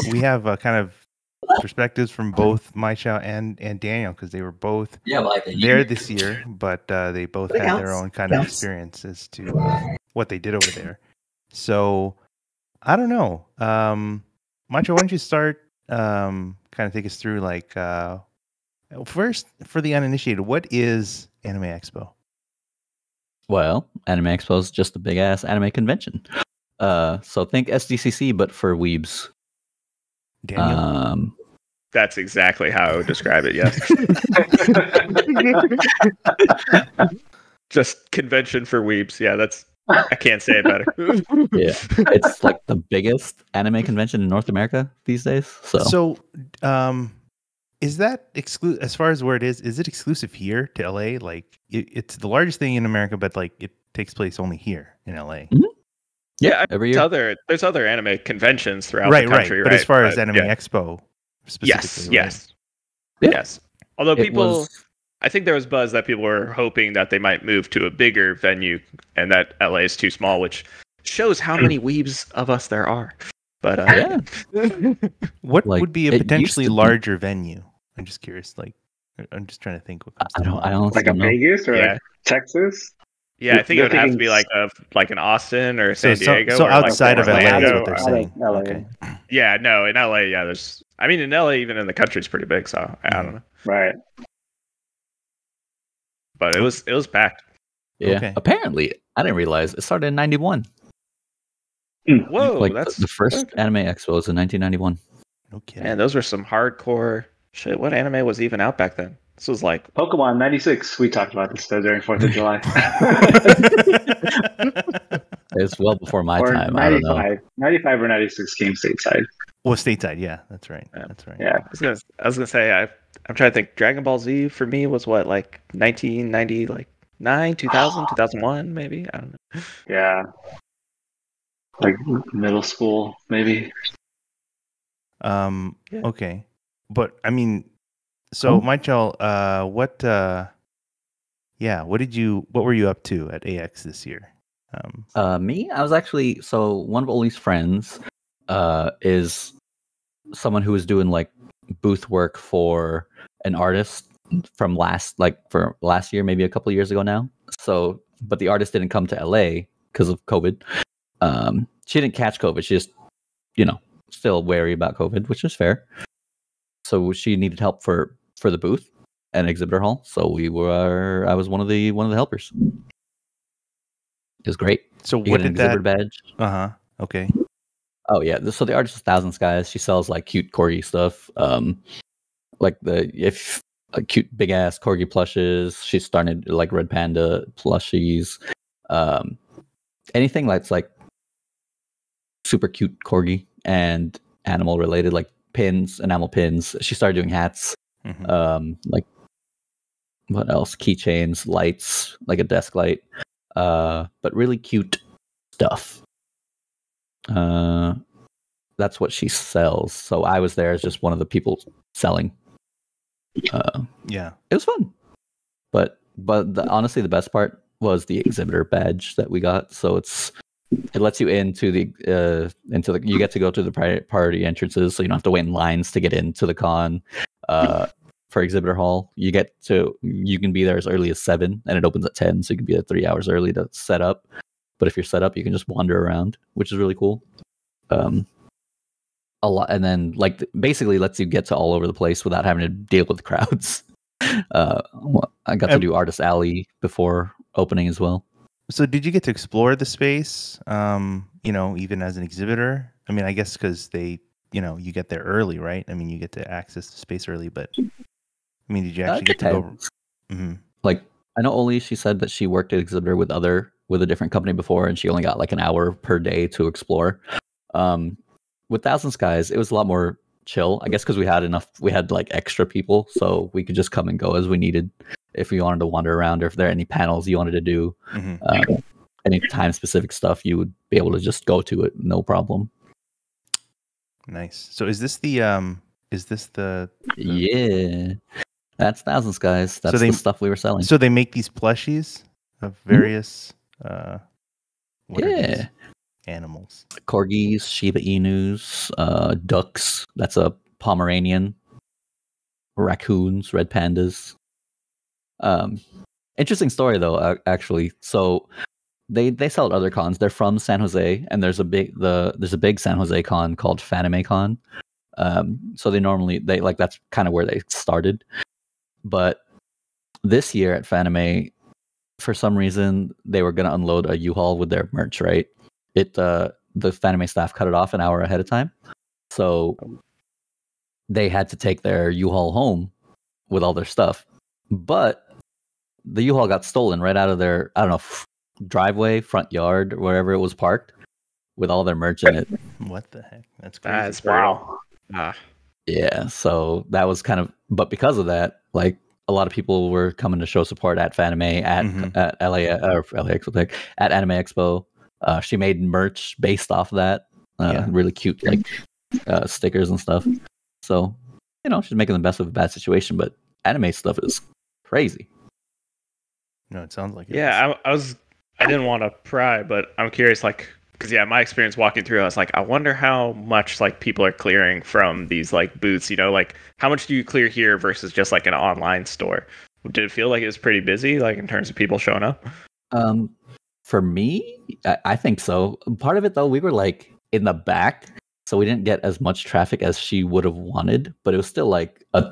we have uh, kind of perspectives from both Mychow and and Daniel because they were both Yeah, like there this year, but uh, they both But it had their own kind of Counts. experience as to uh, what they did over there. So I don't know. Um, Mychow, why don't you start? Um, kind of take us through like uh, first for the uninitiated. What is Anime Expo? Well, Anime Expo is just a big ass anime convention. Uh, so think SDCC, but for weebs. Daniel. Um, That's exactly how I would describe it. Yes, just convention for weebs. Yeah, that's. I can't say it better. Yeah. it's like the biggest anime convention in North America these days. So, so, um, is that exclusive as far as where it is? Is it exclusive here to LA? Like it, it's the largest thing in America, but like it takes place only here in LA. yeah, every There's year. other there's other anime conventions throughout right, the country, right. right? But as far as Anime yeah. Expo, yes, specifically, right? yes, Yeah. yes. Although It people, was- I think there was buzz that people were hoping that they might move to a bigger venue, and that LA is too small, which shows how many weebs of us there are. But uh, yeah, What Like, would be a potentially to be- larger venue? I'm just curious. Like, I- I'm just trying to think. What comes I to don't. mind. I honestly like a don't know. Vegas or Yeah. like Texas? yeah, I think it You're would have to be like a like an Austin or So, San so, Diego. so or like outside of LA is what they're or- Out of saying. LA. Okay. Yeah, no, in LA, yeah, there's. I mean, in LA, even in the country, it's pretty big. So I Mm-hmm. don't know, Right. but it was it was packed. Yeah, Okay. apparently, I didn't realize it started in '91. Whoa, like that's the first okay. Anime Expo was in 1991. No kidding. Man, those were some hardcore shit. What anime was even out back then? This was like Pokemon 96. We talked about this uh, during 4th of July. It's well before my or time. I don't know. 95. 95 or 96 came stateside. well, stateside. Yeah, that's right. Yeah. That's right. Yeah. I was gonna I was gonna say I I'm trying to think. Dragon Ball Z for me was what like 1990 like nine 2000 2001 maybe I don't know. Yeah. Like middle school, maybe. Um. Yeah. Okay. But I mean, so Oh. Mychow, uh, what? Uh, yeah. What did you? What were you up to at AX this year? Um. Uh, me, I was actually so one of Oli's friends uh, is someone who was doing like booth work for an artist from last like for last year, maybe a couple years ago now. So, but the artist didn't come to LA because of COVID. Um, she didn't catch COVID. She just, you know, still wary about COVID, which is fair. So she needed help for for the booth and exhibitor hall. So we were. I was one of the one of the helpers. It was great. So You what did that? badge. Uh huh. Okay. Oh yeah, so the artist is Thousand Skies. She sells like cute corgi stuff. Um, like the if uh, cute big ass corgi plushes. She started like red panda plushies. Um, anything that's like super cute corgi and animal related like pins, enamel pins. She started doing hats, Mhm. um, like what else? Keychains, lights, like a desk light, uh, but really cute stuff. Uh, that's what she sells. So I was there as just one of the people selling. Uh, yeah. it was fun, but but the, honestly, the best part was the exhibitor badge that we got. So it's it lets you into the uh into the you get to go to the priority entrances, so you don't have to wait in lines to get into the con. Uh, for exhibitor hall, you get to you can be there as early as seven, and it opens at ten, so you can be there three hours early to set up. But if you're set up, you can just wander around, which is really cool. Um, a lot, and then like basically lets you get to all over the place without having to deal with crowds. Uh, I got to do Artist Alley before opening as well. So did you get to explore the space? Um, you know, even as an exhibitor. I mean, I guess because they, you know, you get there early, right? I mean, you get to access the space early, but I mean, did you actually get to go? depends. hmm Like I know Oli, she said that she worked at exhibitor with other with a different company before, and she only got like an hour per day to explore. Um, with Thousand Skies, it was a lot more chill. I guess because we had enough, we had like extra people, so we could just come and go as we needed. If we wanted to wander around, or if there are any panels you wanted to do, hmm uh, any time specific stuff, you would be able to just go to it, no problem. Nice. So is this the um? Is this the? Yeah, that's Thousand Skies. That's they- the stuff we were selling. So they make these plushies of various uh. what are these? Yeah. Animals. corgis, Shiba Inus, uh, ducks. That's a Pomeranian. Raccoons, red pandas. Um, interesting story though. Actually, so they they sell at other cons. They're from San Jose, and there's a big the there's a big San Jose con called Fanime Con. Um, so they normally they like that's kind of where they started, but this year at Fanime, for some reason they were gonna unload a U-Haul with their merch, right? It uh the Fanime staff cut it off an hour ahead of time. So they had to take their U-Haul home with all their stuff. But the U-Haul got stolen right out of their I don't know f- driveway, front yard, wherever it was parked with all their merch in it. What the heck? That's crazy. That's. Wow. Ah, Yeah, so that was kind of but because of that, like a lot of people were coming to show support at Fanime at Mhm. at LA or LAX will take at Anime Expo. Uh, she made merch based off of that. Uh, Yeah. really cute like uh, stickers and stuff. So you know she's making the best of a bad situation, but anime stuff is crazy. No, it sounds like it. yeah, I, I was. I didn't want to pry, but I'm curious, like, because yeah, my experience walking through, I was like, I wonder how much like people are clearing from these like booths. You know, like how much do you clear here versus just like an online store? Did it feel like it was pretty busy, like in terms of people showing up? Um, for me, I, I think so. Part of it though, we were like in the back, so we didn't get as much traffic as she would have wanted. But it was still like a.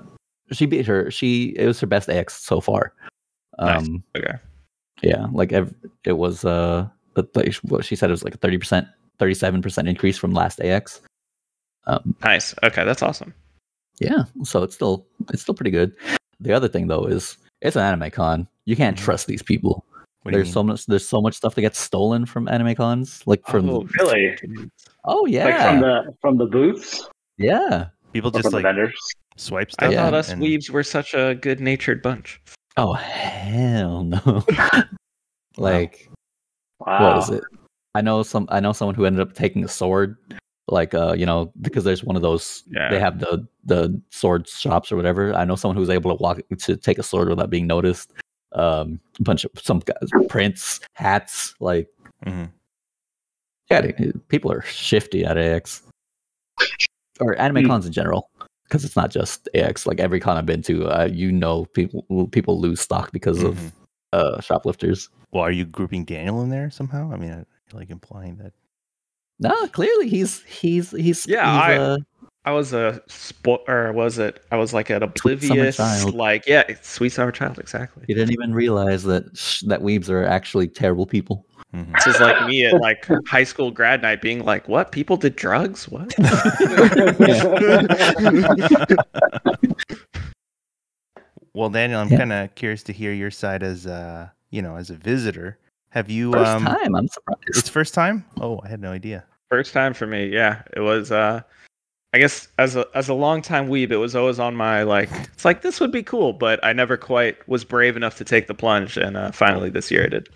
She beat her. She it was her best AX so far. Nice. Um, Okay. yeah, like it was. Uh, what she said it was like a thirty percent, thirty-seven percent increase from last AX. Um, Nice. Okay, that's awesome. yeah, so it's still it's still pretty good. The other thing though is it's an anime con. You can't Mhm. trust these people. What there's so much there's so much stuff that gets stolen from anime cons like from Oh, Really? oh yeah Like from the from the booths yeah People or just like the vendors. swipe I stuff. Yeah. thought us and- weebs were such a good-natured bunch. oh hell no like Wow. what is it i know some i know someone who ended up taking a sword like uh you know because there's one of those Yeah. they have the the sword shops or whatever i know someone who was able to walk to take a sword without being noticed um a bunch of some guys prints hats like Mhm. yeah they- people are shifty at ax or anime Hmm. cons in general because it's not just ax like every con i've been to uh, you know people people lose stock because Mhm. of uh shoplifters Well, are you grouping Daniel in there somehow? I mean, I- like implying that. no clearly he's he's he's Yeah, he's, I- uh, I was a sport, or was it? I was like an oblivious, Child. like yeah, sweet summer child, exactly. You didn't even realize that sh- that weebs are actually terrible people Mhm. This is like me at like high school grad night, being like, "What? People did drugs? What?" well, Daniel, I'm Yeah. kind of curious to hear your side as uh, you know, as a visitor. Have you first um time i'm surprised it's first time? Oh, I had no idea. First time for me, yeah. It was uh I guess as a as a longtime weeb, it was always on my like it's like this would be cool, but I never quite was brave enough to take the plunge and uh, finally this year I did.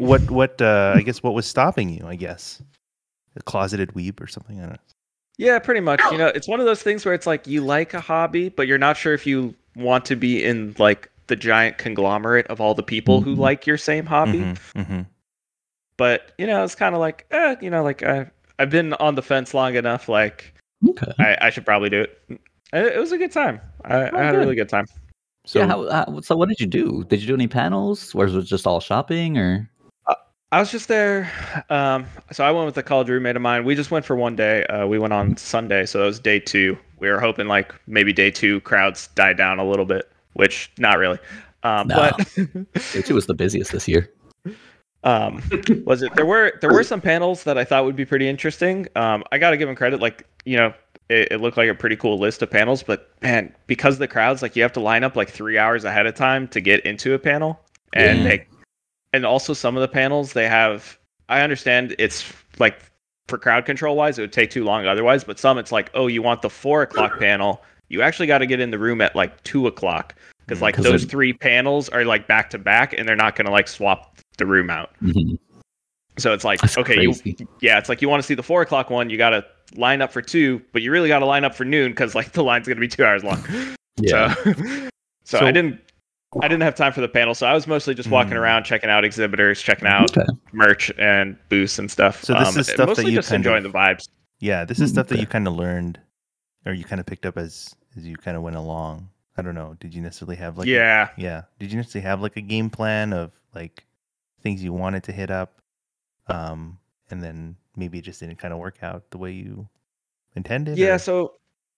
what what uh I guess what was stopping you, I guess? A closeted weeb or something? I don't know. Yeah, pretty much. You know, it's one of those things where it's like you like a hobby, but you're not sure if you want to be in like the giant conglomerate of all the people who Mhm. like your same hobby. Mhm, mhm. But you know, it's kind of like, eh, you know, like I I've been on the fence long enough. Like Okay. I, I should probably do it. It it was a good time. I, Oh, I had a really good time. So yeah. How, how, so what did you do? Did you do any panels? Or was it just all shopping? Or I was just there. Um, so I went with a college roommate of mine. We just went for one day. Uh, we went on Sunday, so it was day two. We were hoping like maybe day two crowds died down a little bit, which not really. Um, No. But it was the busiest this year? Um, was it? There were there were some panels that I thought would be pretty interesting. Um, I got to give them credit. Like you know, it, it looked like a pretty cool list of panels. But man, because the crowds, like you have to line up like three hours ahead of time to get into a panel, and Yeah. they and also some of the panels they have. I understand it's like for crowd control wise, it would take too long otherwise. But some it's like, oh, you want the four o'clock panel. You actually got to get in the room at like two o'clock because Mm, like 'cause those it- three panels are like back to back, and they're not gonna like swap the room out. Mhm. So it's like, That's okay, crazy. you, yeah, it's like you want to see the four o'clock one, you got to line up for two, but you really got to line up for noon because like the line's gonna be two hours long. Yeah. So, so, So- I didn't, I didn't have time for the panel, so I was mostly just walking Hmm. around, checking out exhibitors, checking out Okay. merch and booths and stuff. So this Um, is and stuff that mostly you just kind enjoying of- the vibes. yeah, this is Mm, stuff that you kind of learned or you kind of picked up as as you kind of went along. I don't know. Did you necessarily have like a- yeah, yeah. Did you necessarily have like a game plan of like things you wanted to hit up? Um and then maybe it just didn't kind of work out the way you intended? yeah. or- So,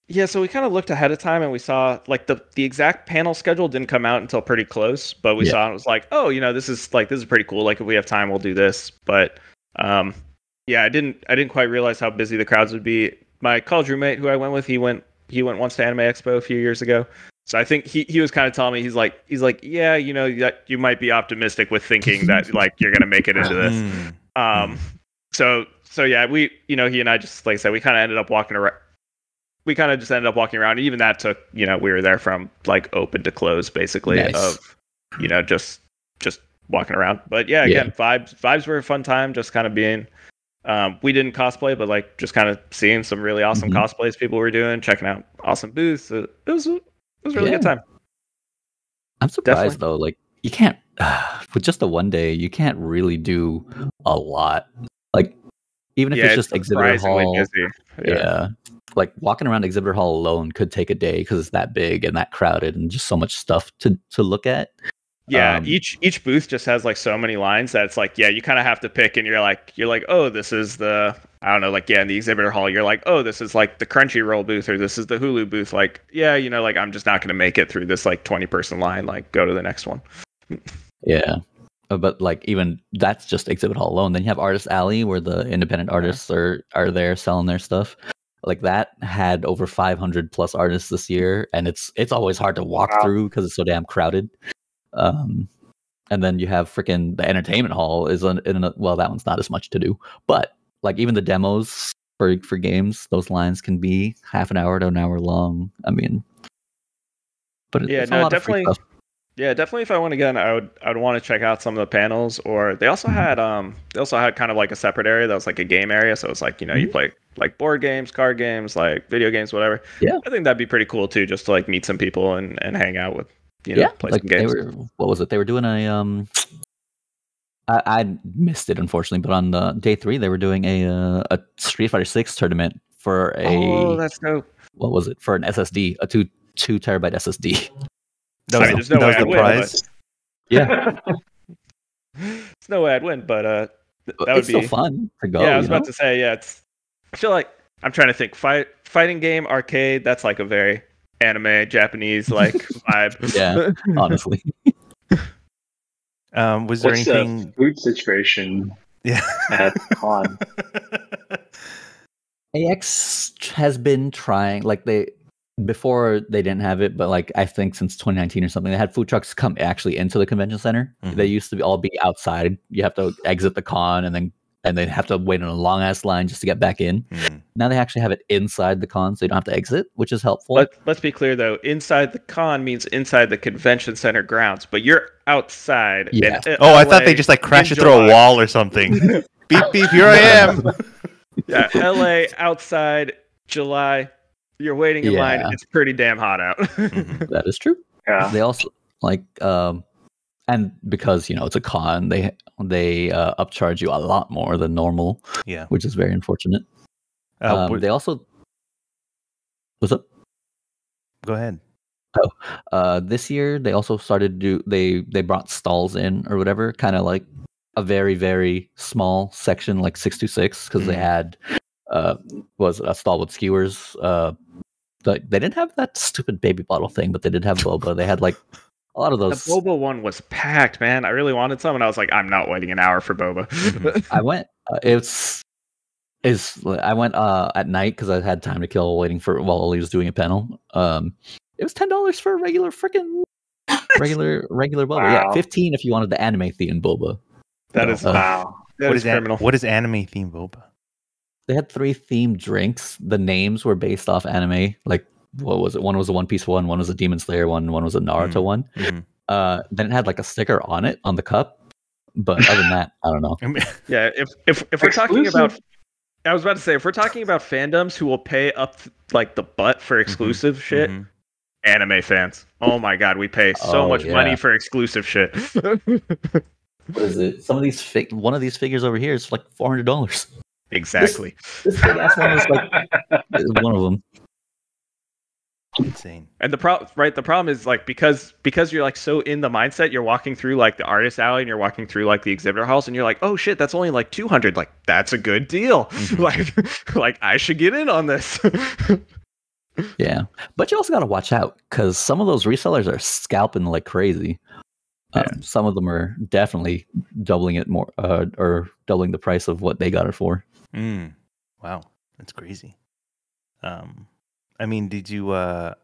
yeah, so we kind of looked ahead of time and we saw like the the exact panel schedule didn't come out until pretty close, but we Yeah. saw it was like, oh, you know, this is like this is pretty cool. Like if we have time, we'll do this. But um, yeah, I didn't I didn't quite realize how busy the crowds would be. My college roommate who I went with, he went he went once to Anime Expo a few years ago. So I think he, he was kind of telling me he's like he's like yeah you know that you might be optimistic with thinking that like you're gonna make it into this. Mm, Um, so so yeah, we you know he and I just like I said we kind of ended up walking around. We kind of just ended up walking around. Even that took you know we were there from like open to close basically Nice. of you know just just walking around. But yeah, Yeah. again vibes vibes were a fun time. Just kind of being. Um, we didn't cosplay, but like just kind of seeing some really awesome Mhm. cosplays people were doing, checking out awesome booths. It, it was it was a really good time. I'm surprised Definitely. though. Like you can't with just the one day, you can't really do a lot. Like even if yeah, it's just exhibitor hall. busy. Yeah. Like walking around exhibitor hall alone could take a day because it's that big and that crowded and just so much stuff to to look at. Yeah, Um, each each booth just has like so many lines that it's like, yeah, you kind of have to pick, and you're like, you're like, oh, this is the I don't know, like yeah, in the exhibitor hall, you're like, oh, this is like the Crunchyroll booth, or this is the Hulu booth. Like, yeah, you know, like I'm just not gonna make it through this like 20 person line. Like, go to the next one. Yeah. Uh, But like even that's just exhibit hall alone. Then you have Artist Alley where the independent artists are are there selling their stuff. Like that had over 500 plus artists this year, and it's it's always hard to walk Wow. through because it's so damn crowded. Um, and then you have freaking the entertainment hall is an, in a, well that one's not as much to do, but like even the demos for for games, those lines can be half an hour to an hour long. I mean, but Yeah, it's a no, lot of free definitely-. Yeah, definitely. If I went again, I would I would want to check out some of the panels. Or they also Mhm. had um they also had kind of like a separate area that was like a game area. So it's like you know you Mhm. play like board games, card games, like video games, whatever. Yeah. I think that'd be pretty cool too, just to like meet some people and and hang out with you know yeah, play like some they were. What was it? They were doing a um. I, I missed it unfortunately, but on the day three they were doing a uh, a Street Fighter Six tournament for a oh, that's dope. what was it for an SSD a two two terabyte SSD. That I was, mean, the, there's no that way was I'd the win, prize. Yeah, it's no way I'd win, but uh, th- that would it's be still fun to go. yeah. I was you know? about to say yeah. It's I feel like I'm trying to think fight fighting game arcade. That's like a very anime Japanese like vibe. Yeah. honestly. Um, was there What's anything? the food situation Yeah. at con? AX has been trying like they before they didn't have it, but like I think since 2019 or something, they had food trucks come actually into the convention center. Mhm. They used to be, all be outside. You have to exit the con and then and they'd have to wait in a long ass line just to get back in. Mm. Now they actually have it inside the con, so you don't have to exit, which is helpful. Let, let's be clear though. Inside the con means inside the convention center grounds, but you're outside. in Yeah. L- Oh, I thought they just like crashed it through a wall or something. beep beep, here I am. Yeah, LA outside July. You're waiting in line. It's pretty damn hot out. Mhm. that is true. Yeah. They also like um and because you know it's a con, they they uh, upcharge you a lot more than normal, Yeah. which is very unfortunate. Uh, um, they also what's up? go ahead. oh Uh, this year they also started to do they they brought stalls in or whatever, kind of like a very very small section like six to six because they Mhm. had uh was a stall with skewers. Uh, but they didn't have that stupid baby bottle thing, but they did have boba. They had like a lot of those. the those. boba one was packed, man. I really wanted some, and I was like, I'm not waiting an hour for boba. Mhm. I went. Uh, it's is I went uh at night because I had time to kill waiting for while Oli was doing a panel. Um, it was ten dollars for a regular freaking regular regular boba. Yeah, fifteen if you wanted the anime themed boba. that is Uh, Wow. that What is is an- criminal. what is anime theme boba? They had three themed drinks. The names were based off anime. Like what was it? One was a One Piece one. One was a Demon Slayer one. One was a Naruto Mm. one. Mhm. Uh, then it had like a sticker on it on the cup. But other than that, I don't know. Yeah, if if if we're talking about, I was about to say, if we're talking about fandoms who will pay up like the butt for exclusive shit, mhm. anime fans. Oh my god, we pay so Oh, much yeah. money for exclusive shit. What is it? Some of these fig- one of these figures over here is like four hundred dollars. exactly. This big ass one was like one of them. Insane. And the problem, right? The problem is like because because you're like so in the mindset, you're walking through like the artist alley and you're walking through like the exhibitor halls, and you're like, oh shit, that's only like two hundred. Like that's a good deal. Mhm. like like I should get in on this. Yeah, but you also got to watch out because some of those resellers are scalping like crazy. Um, some of them are definitely doubling it more, uh, or doubling the price of what they got it for. Mm. Wow, that's crazy. Um, I mean, did you? uh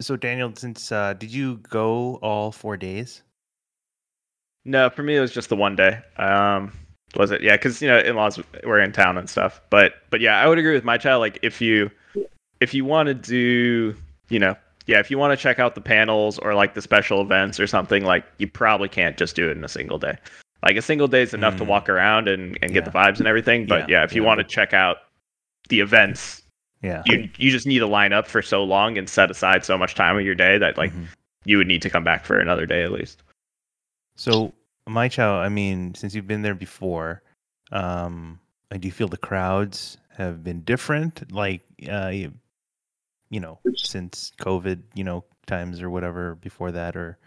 So Daniel, since uh did you go all four days? No, for me it was just the one day. Um, was it? Yeah, because you know in-laws were in town and stuff. But but yeah, I would agree with Mychow. Like if you if you want to do you know yeah if you want to check out the panels or like the special events or something like you probably can't just do it in a single day. Like a single day is enough to Mm. walk around and, and get the vibes and everything. But Yeah, yeah, if you want to check out the events, Yeah. you you just need to line up for so long and set aside so much time of your day that like Mhm. you would need to come back for another day at least. So, Mychow, I mean, since you've been there before, um, like, do you feel the crowds have been different? Like, uh, you, you know, since COVID, you know, times or whatever before that, or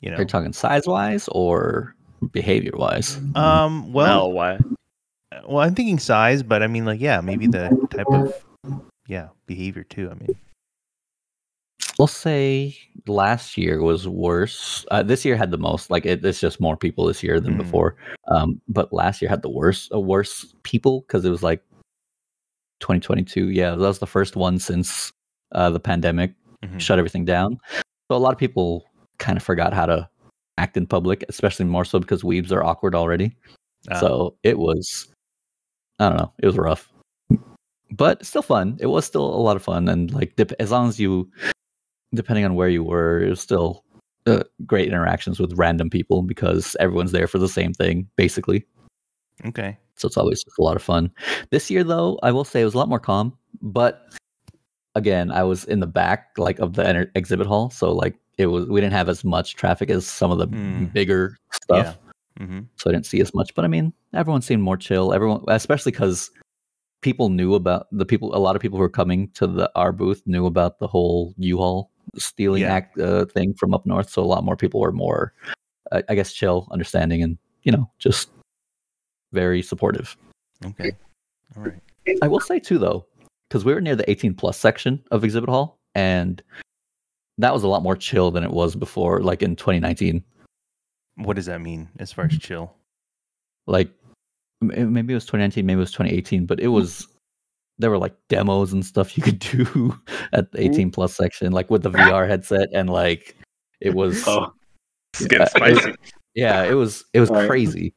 you know, You're talking size wise or behavior wise? um, well, Well, why? well, I'm thinking size, but I mean, like, yeah, maybe the type of, yeah, behavior too. I mean, We'll say last year was worse. Uh, this year had the most. Like it, it's just more people this year than Mm. before. Um, but last year had the worst, uh, worse people because it was like 2022. Yeah, that was the first one since uh, the pandemic Mhm. shut everything down. So a lot of people kind of forgot how to act in public, especially more so because weebs are awkward already. Uh, So it was, I don't know, it was rough, but still fun. It was still a lot of fun, and like as long as you, depending on where you were, it was still uh, great interactions with random people because everyone's there for the same thing, basically. okay, So it's always a lot of fun. This year, though, I will say it was a lot more calm. But again, I was in the back, like of the exhibit hall, so like it was we didn't have as much traffic as some of the Hmm. bigger stuff mm-hmm. so I didn't see as much. But I mean, everyone seemed more chill. Everyone, especially because people knew about the people. A lot of people who were coming to the our booth knew about the whole U-Haul stealing Yeah. act uh, thing from up north. So a lot more people were more, uh, I guess, chill, understanding, and you know, just very supportive. okay, all right. I will say too, though, because we were near the 18 plus section of exhibit hall, and that was a lot more chill than it was before, like in 2019. What does that mean as far as chill? like maybe it was 2019 maybe it was 2018 but it was there were like demos and stuff you could do at the 18 plus section like with the vr headset and like it was Oh, It's getting Uh, it spicy. yeah it was it was Right. crazy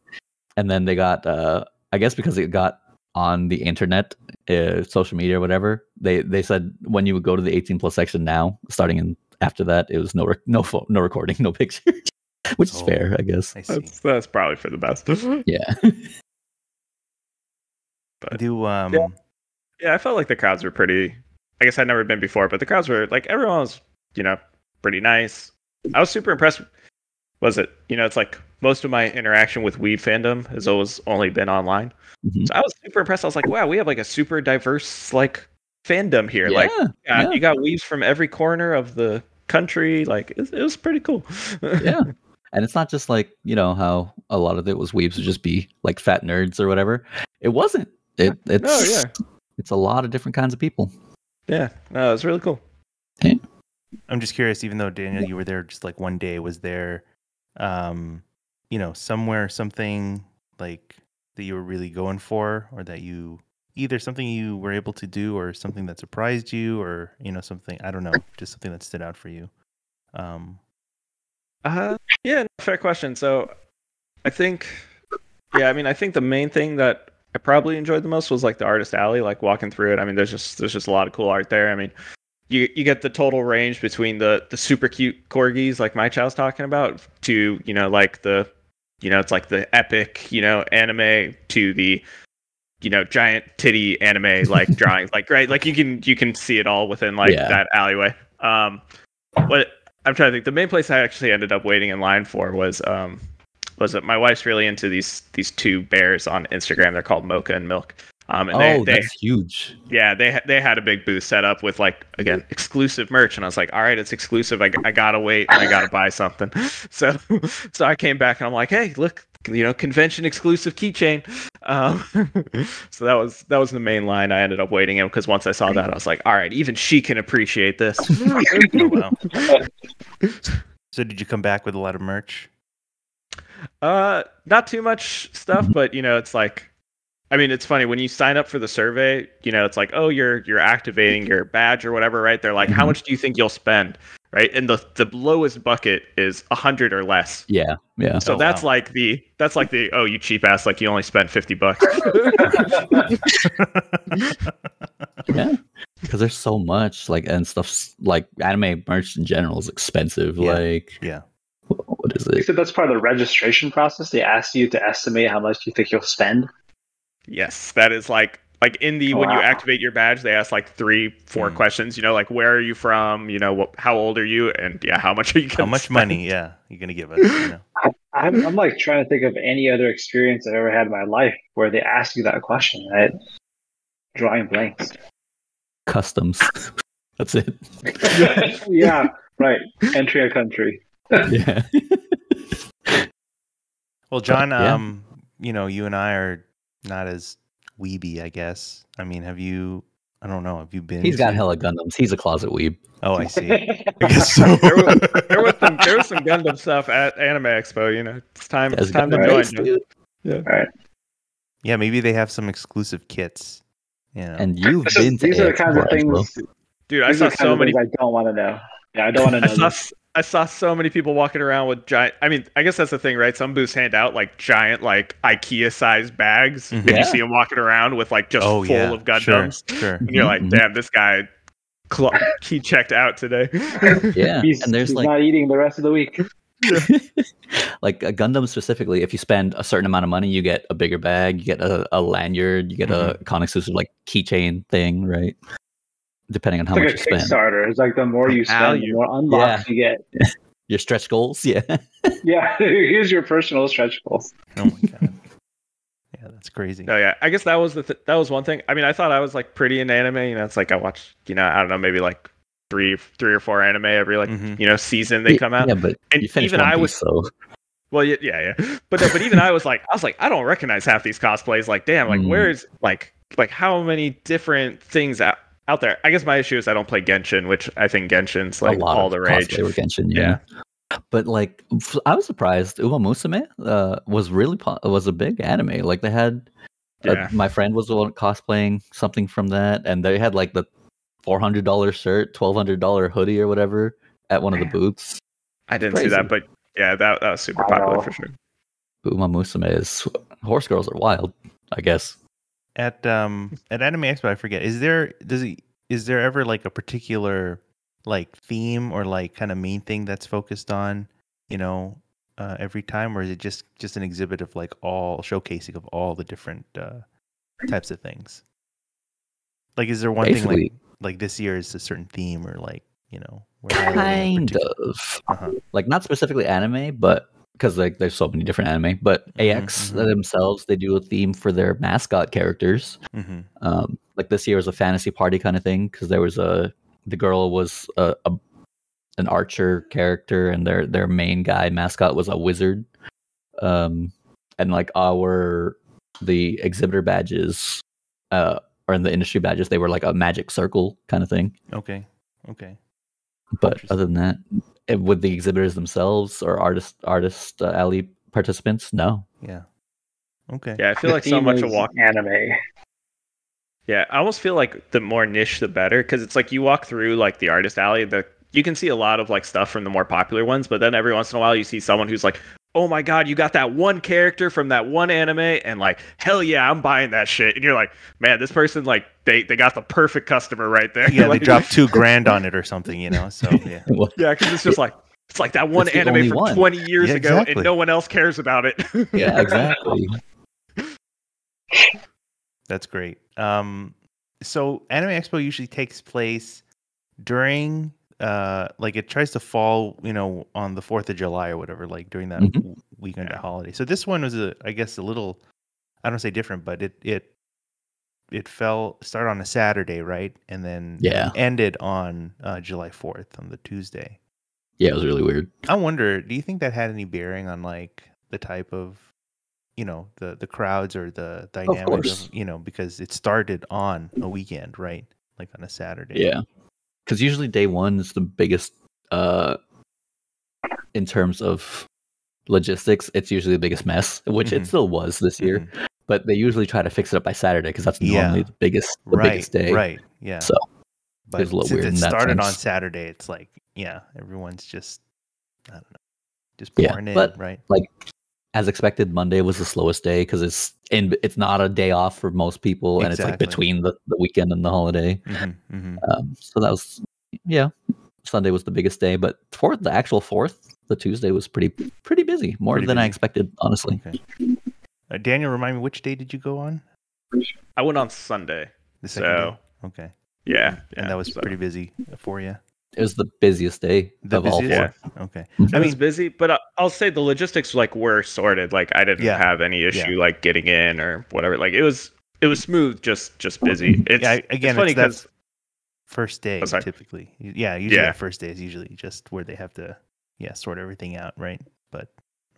and then they got uh i I guess because it got on the internet, uh, social media or whatever, they they said when you would go to the 18 plus section now, starting in after that, it was no rec- no pho- no recording, no pictures, which is Oh. fair, I guess. I. That's that's probably for the best. Yeah. I do um Yeah. yeah, I felt like the crowds were pretty. I guess I'd never been before, but the crowds were like everyone was, you know, pretty nice. I was super impressed. Was it? You know, it's like most of my interaction with Weeb fandom has always only been online. Mhm. So I was super impressed. I was like, wow, we have like a super diverse like fandom here. Like, yeah. yeah, yeah. you got Weebs from every corner of the country. Like, it, it was pretty cool. yeah. And it's not just like, you know, how a lot of it was weebs would just be like fat nerds or whatever. It wasn't. It it's Oh, yeah. it's a lot of different kinds of people. yeah, no, it was really cool. I'm just curious, even though Daniel, you were there just like one day, was there, um, you know, somewhere something like that you were really going for, or that you either something you were able to do, or something that surprised you, or you know, something I don't know, just something that stood out for you. Um, Uh, yeah, fair question. So, I think, yeah, I mean, I think the main thing that I probably enjoyed the most was like the artist alley, like walking through it. I mean, there's just there's just a lot of cool art there. I mean, you you get the total range between the the super cute corgis like Mychow's talking about to you know like the you know it's like the epic you know anime to the you know giant titty anime like drawings like right like you can you can see it all within like Yeah. that alleyway um what i'm trying to think the main place i actually ended up waiting in line for was um was it my wife's really into these these two bears on instagram they're called mocha and milk um and oh, they, they that's huge. yeah, they they had a big booth set up with like again exclusive merch, and I was like, all right, it's exclusive. I, I gotta wait and I gotta buy something. So so I came back and I'm like, hey, look, you know, convention exclusive keychain. Um, so that was that was the main line I ended up waiting in because once I saw that, I was like, all right, even she can appreciate this. oh wow. so did you come back with a lot of merch? Uh, not too much stuff, but you know, it's like, I mean, it's funny when you sign up for the survey. You know, it's like, oh, you're you're activating your badge or whatever, right? They're like, how Mhm. much do you think you'll spend, right? And the the lowest bucket is a hundred or less. Yeah. Yeah. So Oh, that's wow. like the that's like the oh you cheap ass like you only spent fifty bucks. Yeah. Because there's so much like and stuff like anime merch in general is expensive. Yeah. Like yeah. Wh- what is it? Except that's part of the registration process. They ask you to estimate how much you think you'll spend. yes, that is like like in the when you activate your badge, they ask like three four Hmm. questions. You know, like where are you from? You know, what, how old are you? And yeah, how much are you? How much spend? money? Yeah, you're gonna give us. You know? I'm, I'm like trying to think of any other experience I've ever had in my life where they ask you that question. Right? Drawing blanks. Customs. That's it. yeah, right. Entry a country. Yeah. Well, John, yeah. um, you know, you and I are not as weeby, I guess. I mean, have you? I don't know. Have you been? He's got to- hella Gundams. He's a closet weeb. Oh, I see. I guess so. there, was, there was some there was some Gundam stuff at Anime Expo. You know, it's time it's time to join. race, John. dude. yeah, maybe they have some exclusive kits. Yeah. And you've This is- been to these are the kinds of before, Angelo. things. Dude, I these saw are the kinds so many. I don't want to know. Yeah, I don't want to I know. saw this. I saw so many people walking around with giant. I mean, I guess that's the thing, right? Some booths hand out like giant, like IKEA-sized bags, Mhm. and Yeah. you see them walking around with like just oh full yeah, of Gundams, Sure, sure. and you're like, Mhm. "Damn, this guy, cl- he checked out today." Yeah. He's, and there's he's like not eating the rest of the week. like a Gundam specifically, if you spend a certain amount of money, you get a bigger bag, you get a, a lanyard, you get a con exclusive like keychain thing, right? Depending on how It's much like you a spend. Kickstarter. It's like the more you spend, the more unlocks you get. Your stretch goals, yeah. Yeah, here's your personal stretch goals. Oh my god. Yeah, that's crazy. Oh yeah, I guess that was the th- that was one thing. I mean, I thought I was like pretty in anime. You know, it's like I watch, you know, I don't know, maybe like three three or four anime every like Mhm. you know season they Yeah, come out. Yeah, but And you even I Piece, was so Well, yeah, yeah, yeah. But but even I was like, I was like, I don't recognize half these cosplays. Like, damn, like Mm. where's like like how many different things out out there? I guess my issue is I don't play Genshin, which I think Genshin's like a lot all of the rage. were Genshin, yeah. But like, I was surprised. Uma Musume uh, was really po- was a big anime. Like they had, uh, my friend was the one cosplaying something from that, and they had like the four hundred dollar shirt, twelve hundred dollar hoodie or whatever at one of the booths. I didn't see that, but yeah, that that was super popular for sure. Uma Musume is horse girls are wild. I guess. At um at Anime Expo, I forget. Is there does it is there ever like a particular like theme or like kind of main thing that's focused on, you know, uh, every time, or is it just just an exhibit of like all showcasing of all the different uh, types of things? Like, is there one thing like like this year is a certain theme or like you know we're highlighting a kind of Uh-huh. like not specifically anime, but because like there's so many different anime. But Mhm, AX mhm. themselves, they do a theme for their mascot characters. Mhm. Um, like this year was a fantasy party kind of thing because there was a the girl was a, a an archer character and their their main guy mascot was a wizard. Um, and like our the exhibitor badges, uh, or in the industry badges, they were like a magic circle kind of thing. Okay. Okay. But other than that, eh, with the exhibitors themselves or artist artist uh, alley participants, no. Yeah. Okay. Yeah, I feel The like so much of walk. anime. Yeah, I almost feel like the more niche, the better, because it's like you walk through like the artist alley, the you can see a lot of like stuff from the more popular ones, but then every once in a while you see someone who's like, "Oh my god, you got that one character from that one anime," and like, "Hell yeah, I'm buying that shit," and you're like, "Man, this person like they they got the perfect customer right there." Yeah, they Like- dropped two grand on it or something, you know. So yeah. Yeah, because it's just like it's like that one anime from one. 20 years Yeah, ago, exactly. and no one else cares about it. yeah, exactly. That's great. Um, so Anime Expo usually takes place during, uh, like it tries to fall, you know, on the Fourth of July or whatever, like during that Mhm. weekend of holiday. So this one was a, I guess, a little, I don't say different, but it it it fell start on a Saturday, right, and then Yeah. ended on uh, July Fourth on the Tuesday. Yeah, it was really weird. I wonder, do you think that had any bearing on like the type of, you know, the the crowds or the dynamic of, you know, because it started on a weekend, right? Like on a Saturday. Yeah, because usually day one is the biggest. Uh, in terms of logistics, it's usually the biggest mess, which Mhm. it still was this year. Mhm. But they usually try to fix it up by Saturday because that's Yeah. normally the biggest, the right, biggest day. Right. Yeah. So but it's a little since weird it started on. Saturday, it's like, yeah, everyone's just, I don't know, just Yeah, pouring in, but- right? like as expected, Monday was the slowest day because it's in. It's not a day off for most people, and it's like between the, the weekend and the holiday. hmm hmm Um, so that was, yeah. Sunday was the biggest day, but fourth, the actual fourth, the Tuesday was pretty pretty busy, more Pretty than I expected, honestly. Okay. Uh, Daniel, remind me, which day did you go on? I went on Sunday. The second So day? Okay. yeah, And that was so- pretty busy for you? It was the busiest day The of all busiest? four. Okay. Mhm. I I was mean, busy, but I- I'll say the logistics like were sorted. Like I didn't Yeah. have any issue like getting in or whatever. Like it was it was smooth, just just busy. It's yeah, again, it's funny it's because first day Oh, typically. Yeah, usually Yeah. that first day is usually just where they have to, yeah, sort everything out, right? But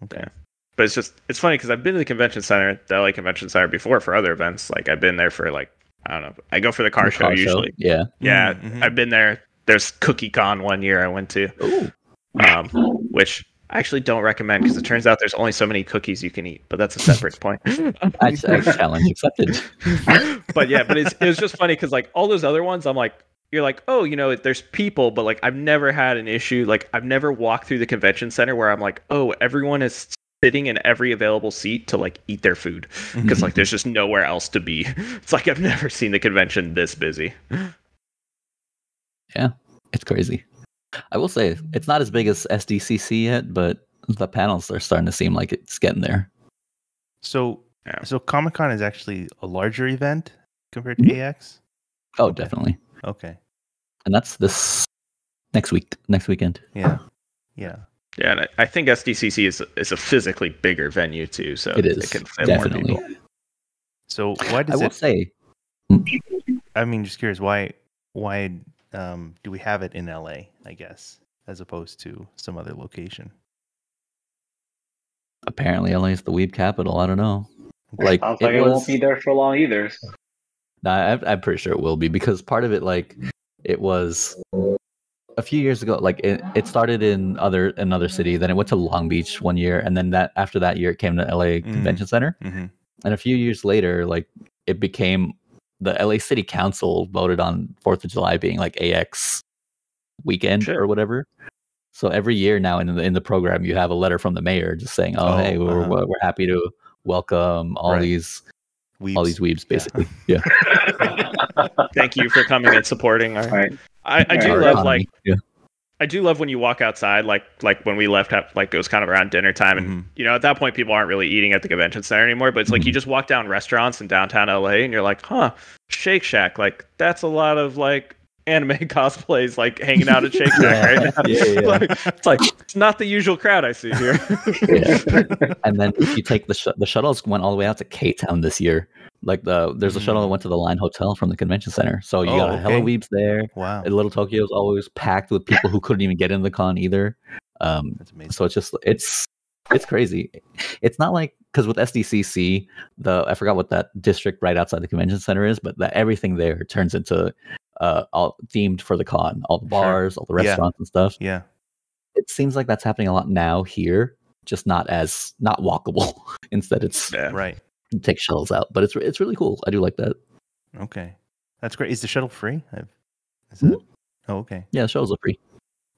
okay, Yeah. but it's just it's funny because I've been to the convention center, the LA Convention Center before for other events. Like I've been there for like I don't know. I go for the car The show car usually. Yeah. Yeah, Mhm. I've been there. There's Cookie Con one year I went to, um, which I actually don't recommend because it turns out there's only so many cookies you can eat. But that's a separate point. I, I challenge accepted. but yeah, but it's it was just funny because like all those other ones, I'm like, you're like, oh, you know, there's people, but like I've never had an issue. Like I've never walked through the convention center where I'm like, oh, everyone is sitting in every available seat to like eat their food because like there's just nowhere else to be. It's like I've never seen the convention this busy. It's crazy. I will say it's not as big as SDCC yet, but the panels are starting to seem like it's getting there. so Yeah. so Comic Con is actually a larger event compared to mm-hmm. AX. Oh, Okay. definitely. Okay, And that's this next week, next weekend. yeah, yeah. Yeah, and I, I think SDCC is is a physically bigger venue too, so It is, can fit more definitely. people. So why I does will it? say, I mean, just curious, why why um do we have it in LA? I guess as opposed to some other location. apparently LA is the weeb capital. I don't know. Like Sounds like it, was, won't be there for long either. Nah, I, I'm pretty sure it will be because part of it, like, it was a few years ago. Like, it, it started in other another city, then it went to Long Beach one year, and then that after that year, it came to LA Mm. Convention Center. Mm-hmm. And a few years later, like, it became the LA City Council voted on Fourth of July being like AX weekend Sure. or whatever. So every year now in the in the program, you have a letter from the mayor just saying, "Oh, Oh, hey, we're uh-huh. we're we're happy to welcome all Right. these Weebs. all these weebs, basically. Yeah. Thank you for coming and supporting. Our, All right. I, I do Our love economy. like yeah. I do love when you walk outside, like like when we left, like it was kind of around dinner time, and Mhm. you know at that point people aren't really eating at the convention center anymore. But it's like you just walk down restaurants in downtown LA, and you're like, huh, Shake Shack, like that's a lot of like anime cosplays, like hanging out at Shake Shack, right? Yeah, yeah, yeah. Like, it's like it's not the usual crowd I see here. Yeah. and then if you take the sh- the shuttles went all the way out to K Town this year. Like the there's a shuttle that went to the Line Hotel from the convention center. So you Oh, got a hella okay. weebs there. Wow, And Little Tokyo is always packed with people who couldn't even get in the con either. Um, that's amazing. so it's just it's it's crazy. It's not like because with SDCC, the I forgot what that district right outside the convention center is, but that everything there turns into uh all themed for the con, all the Sure. bars, all the Yeah. restaurants and stuff. yeah, It seems like that's happening a lot now here, just not as not walkable. Instead, it's yeah. right. Take shuttles out, but it's it's really cool. I do like that. Okay, that's great. Is the shuttle free? I've, is it? Oh, okay. Yeah, the shuttles are free.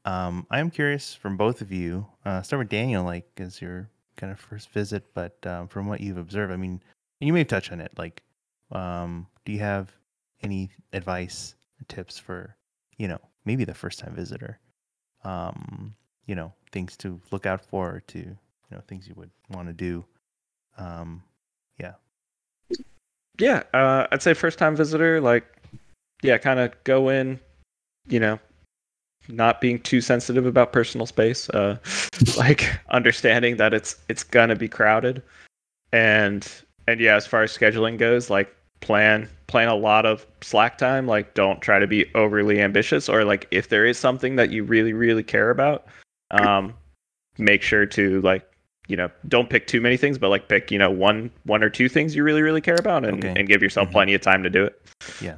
Um, I am curious from both of you. Uh, start with Daniel, like as your kind of first visit, but um, from what you've observed, I mean, and you may touch on it. Like, um, do you have any advice, tips for, you know, maybe the first time visitor? Um, you know, things to look out for, to you know, things you would want to do. Um. Yeah, uh, I'd say first time visitor, like, yeah, kind of go in, you know, not being too sensitive about personal space, uh, like understanding that it's it's gonna be crowded, and and yeah, as far as scheduling goes, like plan plan a lot of slack time. Like, don't try to be overly ambitious, or like if there is something that you really really care about, um, make sure to like you know don't pick too many things but like pick you know one one or two things you really really care about and, Okay. and give yourself Mhm. plenty of time to do it Yeah.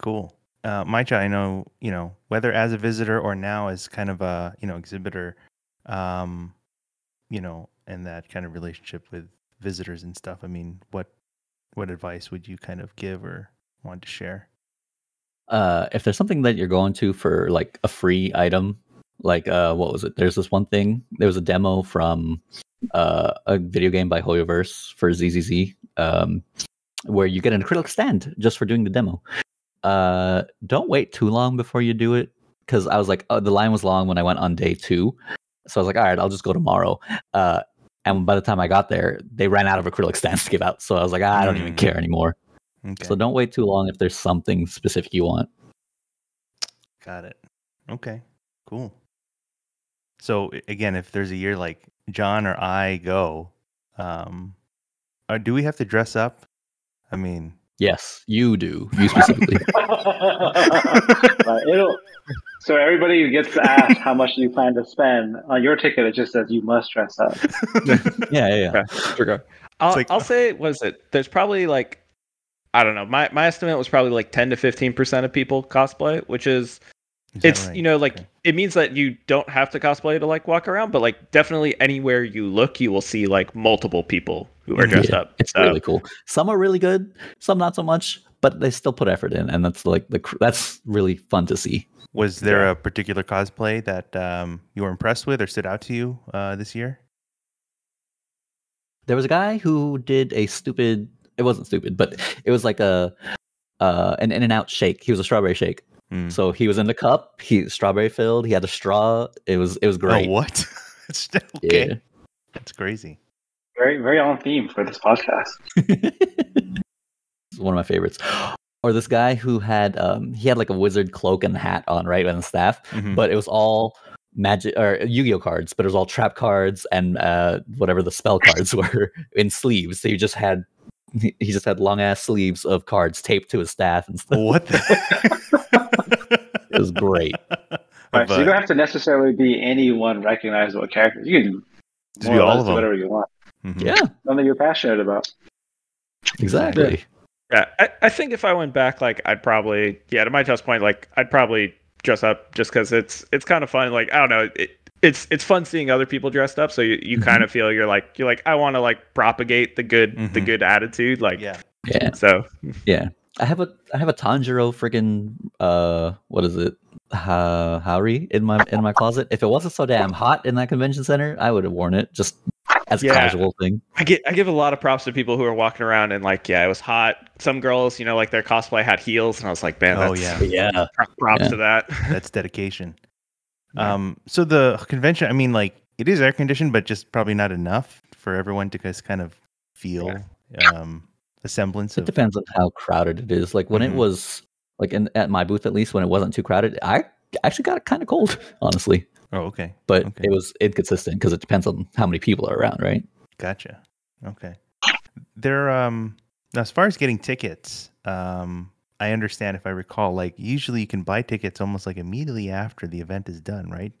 Cool. Uh, Mychow, I know, you know, whether as a visitor or now as kind of a, you know, exhibitor, um, you know, and that kind of relationship with visitors and stuff. I mean, what what advice would you kind of give or want to share? uh if there's something that you're going to for like a free item like uh what was it there's this one thing there was a demo from uh a video game by Hoyoverse for ZZZ um where you get an acrylic stand just for doing the demo uh don't wait too long before you do it because I was like oh, the line was long when I went on day 2 so I was like all right I'll just go tomorrow uh and by the time I got there they ran out of acrylic stands to give out so I was like ah, I don't even Mm. care anymore Okay. so don't wait too long if there's something specific you want Got it. Okay. Cool. So again, if there's a year like John or I go, um, uh, do we have to dress up? I mean, Yes, you do. You specifically. Uh, it'll, so everybody gets asked how much do you plan to spend on your ticket, it just says you must dress up. yeah, yeah, yeah. Okay. I'll, like- I'll say was it there's probably like i don't know my, my estimate was probably like 10 to 15 percent of people cosplay which is is that it's right? you know like Okay. it means that you don't have to cosplay to like walk around but like definitely anywhere you look you will see like multiple people who are dressed Yeah, up It's So, really cool. Some are really good, some not so much, but they still put effort in, and that's like the that's really fun to see. Was there Yeah. a particular cosplay that um, you were impressed with or stood out to you uh, this year? There was a guy who did a stupid. It wasn't stupid, but it was like a uh, an in and out shake. He was a strawberry shake. Mm. So he was in the cup. He strawberry filled. He had a straw. It was it was great. Oh, what? It's- okay, Yeah. that's crazy. Very, very on theme for this podcast. It's one of my favorites. Or this guy who had um he had like a wizard cloak and hat on, right, and staff, Mhm. but it was all magic or Yu-Gi-Oh cards, but it was all trap cards and uh whatever the spell cards were in sleeves. So you just had he he just had long ass sleeves of cards taped to his staff and stuff. what? The... It was great. All right, Of, so you don't have to necessarily be any one recognizable character. You can Just be all of them. whatever you want. mhm. Yeah, Something you're passionate about. exactly. yeah I, I think if i went back like i'd probably yeah to my test point like i'd probably dress up just because it's it's kind of fun like i don't know it, it's it's fun seeing other people dressed up so you, you Mhm. kind of feel you're like you're like i want to like propagate the good the Mhm. good attitude like Yeah. Yeah. so Yeah. I have a I have a Tanjiro friggin' uh what is it? Ha Haori in my in my closet. If it wasn't so damn hot in that convention center, I would have worn it. Just as a casual thing. I get I give a lot of props to people who are walking around and like, yeah, it was hot. Some girls, you know, like their cosplay had heels, and I was like, man, Oh, yeah. Yeah. props Yeah. to that. That's dedication. Yeah. Um, so the convention, I mean, like it is air conditioned, but just probably not enough for everyone to just kind of feel um, a semblance It of. depends on how crowded it is. Like when Mhm. it was like in, at my booth, at least when it wasn't too crowded, I actually got it kind of cold, honestly. Oh, okay, But Okay. it was inconsistent because it depends on how many people are around, right? gotcha. Okay, there. Um, now as far as getting tickets, um, I understand if I recall, like usually you can buy tickets almost like immediately after the event is done, right?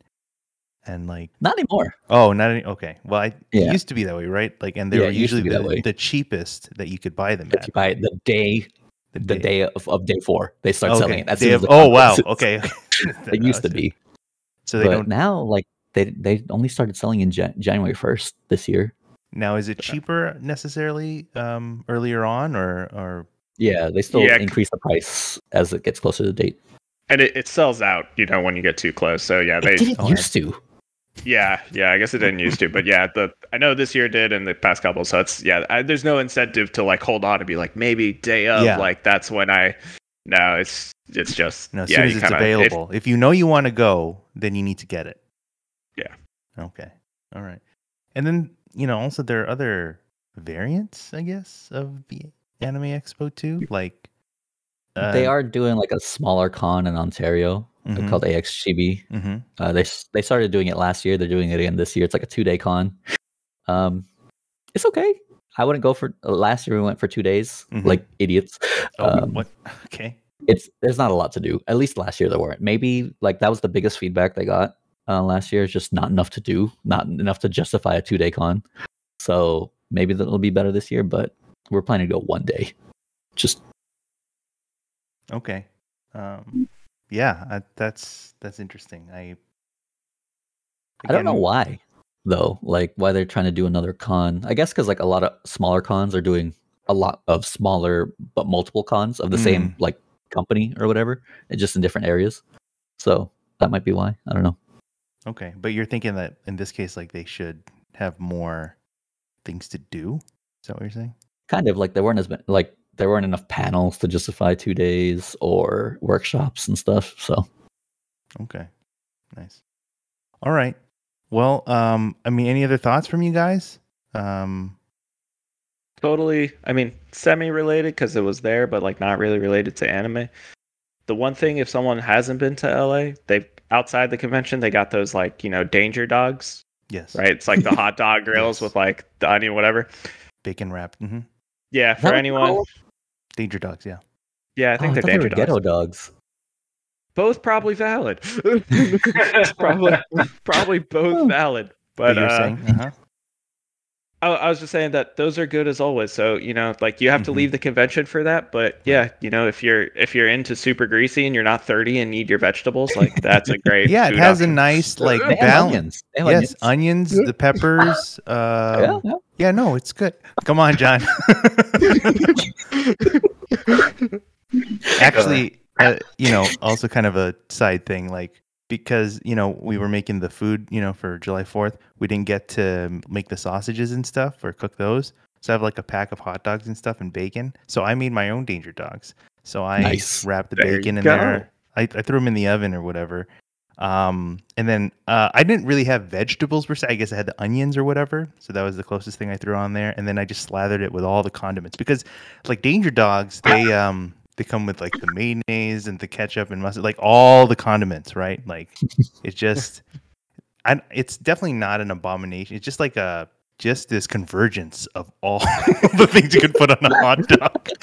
And like, Not anymore. oh, not any. Okay, well, I, Yeah. it used to be that way, right? Like, and they Yeah, were it used to usually the, the cheapest that you could buy them If at. you buy it the day, the day of, of day four, they start selling it. As They soon as have- the oh wow. Okay. It used to be, So they but don't now like they they only started selling in Jan- January first this year. now. Is it cheaper necessarily um, earlier on, or or Yeah, they still Yeah, increase the price as it gets closer to the date. And it, it sells out, you know, when you get too close. So yeah, It they didn't oh, used to. Yeah, yeah, I guess it didn't used to, but yeah, the I know this year did and the past couple, so it's yeah, I, there's no incentive to like hold on and be like maybe day of, Yeah. like that's when I no, it's it's just no? As yeah, soon as it's kinda- available, if, you know you want to go, then you need to get it. Yeah. Okay. All right. And then you know also there are other variants, I guess, of the Anime Expo too. Like they uh, are doing like a smaller con in Ontario Mhm. called AX Chibi. hmm Uh, they they started doing it last year. They're doing it again this year. It's like a two day con. Um, it's okay. I wouldn't go for uh, last year. We went for two days, Mhm. like idiots. Oh, Um, what? Okay. It's there's not a lot to do. At least last year there weren't. Maybe like that was the biggest feedback they got uh, last year. Is just not enough to do, not enough to justify a two day con. So maybe that'll be better this year. But we're planning to go one day. Just Okay. Um, yeah, I, that's that's interesting. I I don't know why though. Like why they're trying to do another con. I guess because like a lot of smaller cons are doing a lot of smaller but multiple cons of the same mm. like company or whatever, just in different areas. So that might be why. I don't know. Okay, but you're thinking that in this case, like they should have more things to do. Is that what you're saying? Kind of like there weren't as many, like there weren't enough panels to justify two days or workshops and stuff. So Okay, nice. All right. Well, um, I mean, any other thoughts from you guys? Um, totally i mean semi related because it was there but like not really related to anime the one thing if someone hasn't been to la they outside the convention they got those like you know danger dogs yes. right it's like the hot dog grills Yes. with like the onion whatever Bacon wrapped. hmm yeah for what anyone called? Danger dogs. Yeah. yeah i Oh, think they're thought they danger were ghetto dogs dogs. both probably valid probably probably both valid But but you're uh, saying, uh-huh. I, I was just saying that those are good as always. So you know, like you have to Mhm. leave the convention for that. But yeah, you know, if you're if you're into super greasy and you're not 30 and need your vegetables, like that's a great. yeah, it food has a nice like They balance. onions. Yes, onions. onions, the peppers. Uh, Yeah, yeah. yeah, no, it's good. Come on, John. Actually, uh, you know, also kind of a side thing, like because you know we were making the food, you know, for July Fourth, we didn't get to make the sausages and stuff or cook those. So I have like a pack of hot dogs and stuff and bacon. So I made my own danger dogs. So I Nice. wrapped the There bacon in go. there. I, I threw them in the oven or whatever. Um, and then uh, I didn't really have vegetables per se. I guess I had the onions or whatever. So that was the closest thing I threw on there. And then I just slathered it with all the condiments because, like Danger Dogs, they um they come with like the mayonnaise and the ketchup and mustard, like all the condiments, right? Like it's just, I it's definitely not an abomination. It's just like a just this convergence of all the things you can put on a hot dog.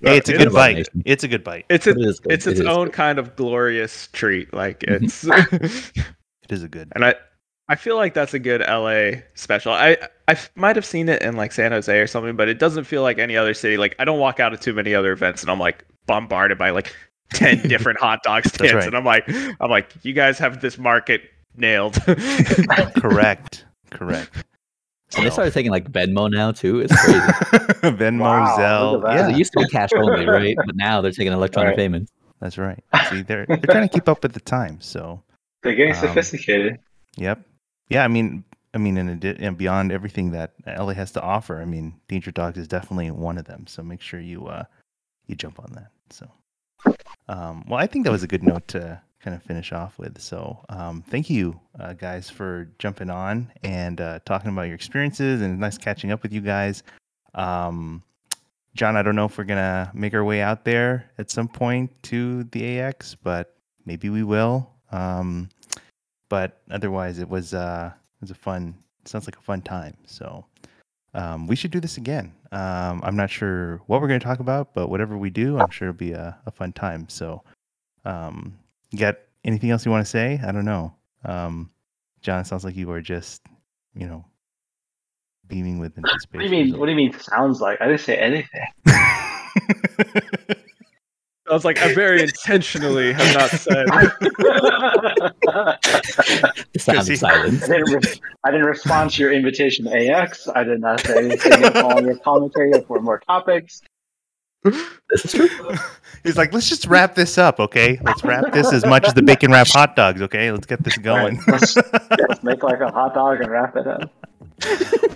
hey, it's a good is bite. It's a good bite. It's a, it is good. it's its is own good. kind of glorious treat. Like Mhm. it's, It is a good. and I I feel like that's a good LA special. I I might have seen it in like San Jose or something, but it doesn't feel like any other city. Like I don't walk out of too many other events and I'm like bombarded by like ten different hot dog stands, right. and I'm like I'm like you guys have this market nailed. Correct. Correct. And they started taking like Venmo now too. It's crazy. Venmo, Wow, Zelle. look at that. Because Yeah, It used to be cash only, right? But now they're taking electronic Right. payments. that's right. See, they're they're trying to keep up with the times. So They're getting Um, sophisticated. Yep. Yeah, I mean, I mean, and, and beyond everything that LA has to offer, I mean, Danger Dogs is definitely one of them. So make sure you uh, you jump on that. So, um, well, I think that was a good note to kind of finish off with. So, um, thank you uh, guys for jumping on and uh, talking about your experiences, and nice catching up with you guys. Um, John, I don't know if we're gonna make our way out there at some point to the AX, but maybe we will. Um, but otherwise, it was uh, it was a fun. Sounds like a fun time. So um, we should do this again. Um, I'm not sure what we're going to talk about, but whatever we do, I'm sure it'll be a, a fun time. So, um, you got anything else you want to say? I don't know. Um, John, it sounds like you were just, you know, beaming with anticipation. What do you mean? What do you mean? Sounds like I didn't say anything. I was like, I very intentionally have not said. Sound of silence. I didn't, re- I didn't respond to your invitation to AX. I did not say anything on your commentary for more topics. This is true. He's like, let's just wrap this up, okay? Let's wrap this as much as the bacon wrap hot dogs, okay? Let's get this going. Right, let's, let's make like a hot dog and wrap it up.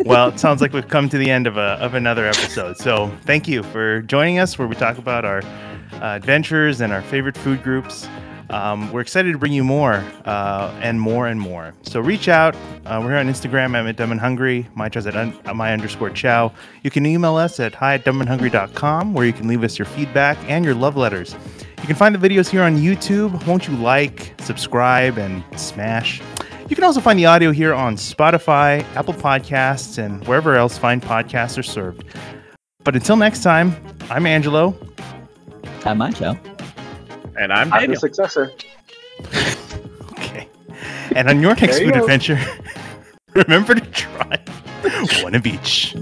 well, it sounds like we've come to the end of a of another episode. So thank you for joining us, where we talk about our adventures and our favorite food groups. Um, we're excited to bring you more uh, and more and more. So reach out. Uh, we're here on Instagram at Dumb and Hungry. Mychow's at un- my underscore chow. You can email us at hi at dumbandhungry.com where you can leave us your feedback and your love letters. You can find the videos here on YouTube. Won't you like, subscribe, and smash? You can also find the audio here on Spotify, Apple Podcasts, and wherever else fine podcasts are served. But until next time, I'm Angelo. At Mychow. And I'm I'm the successor. Okay. And on your next There you food go. adventure, remember to try one of each.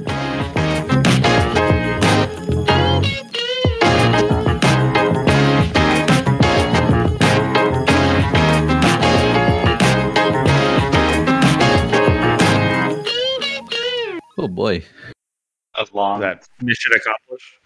Oh boy. Of long. That mission accomplished.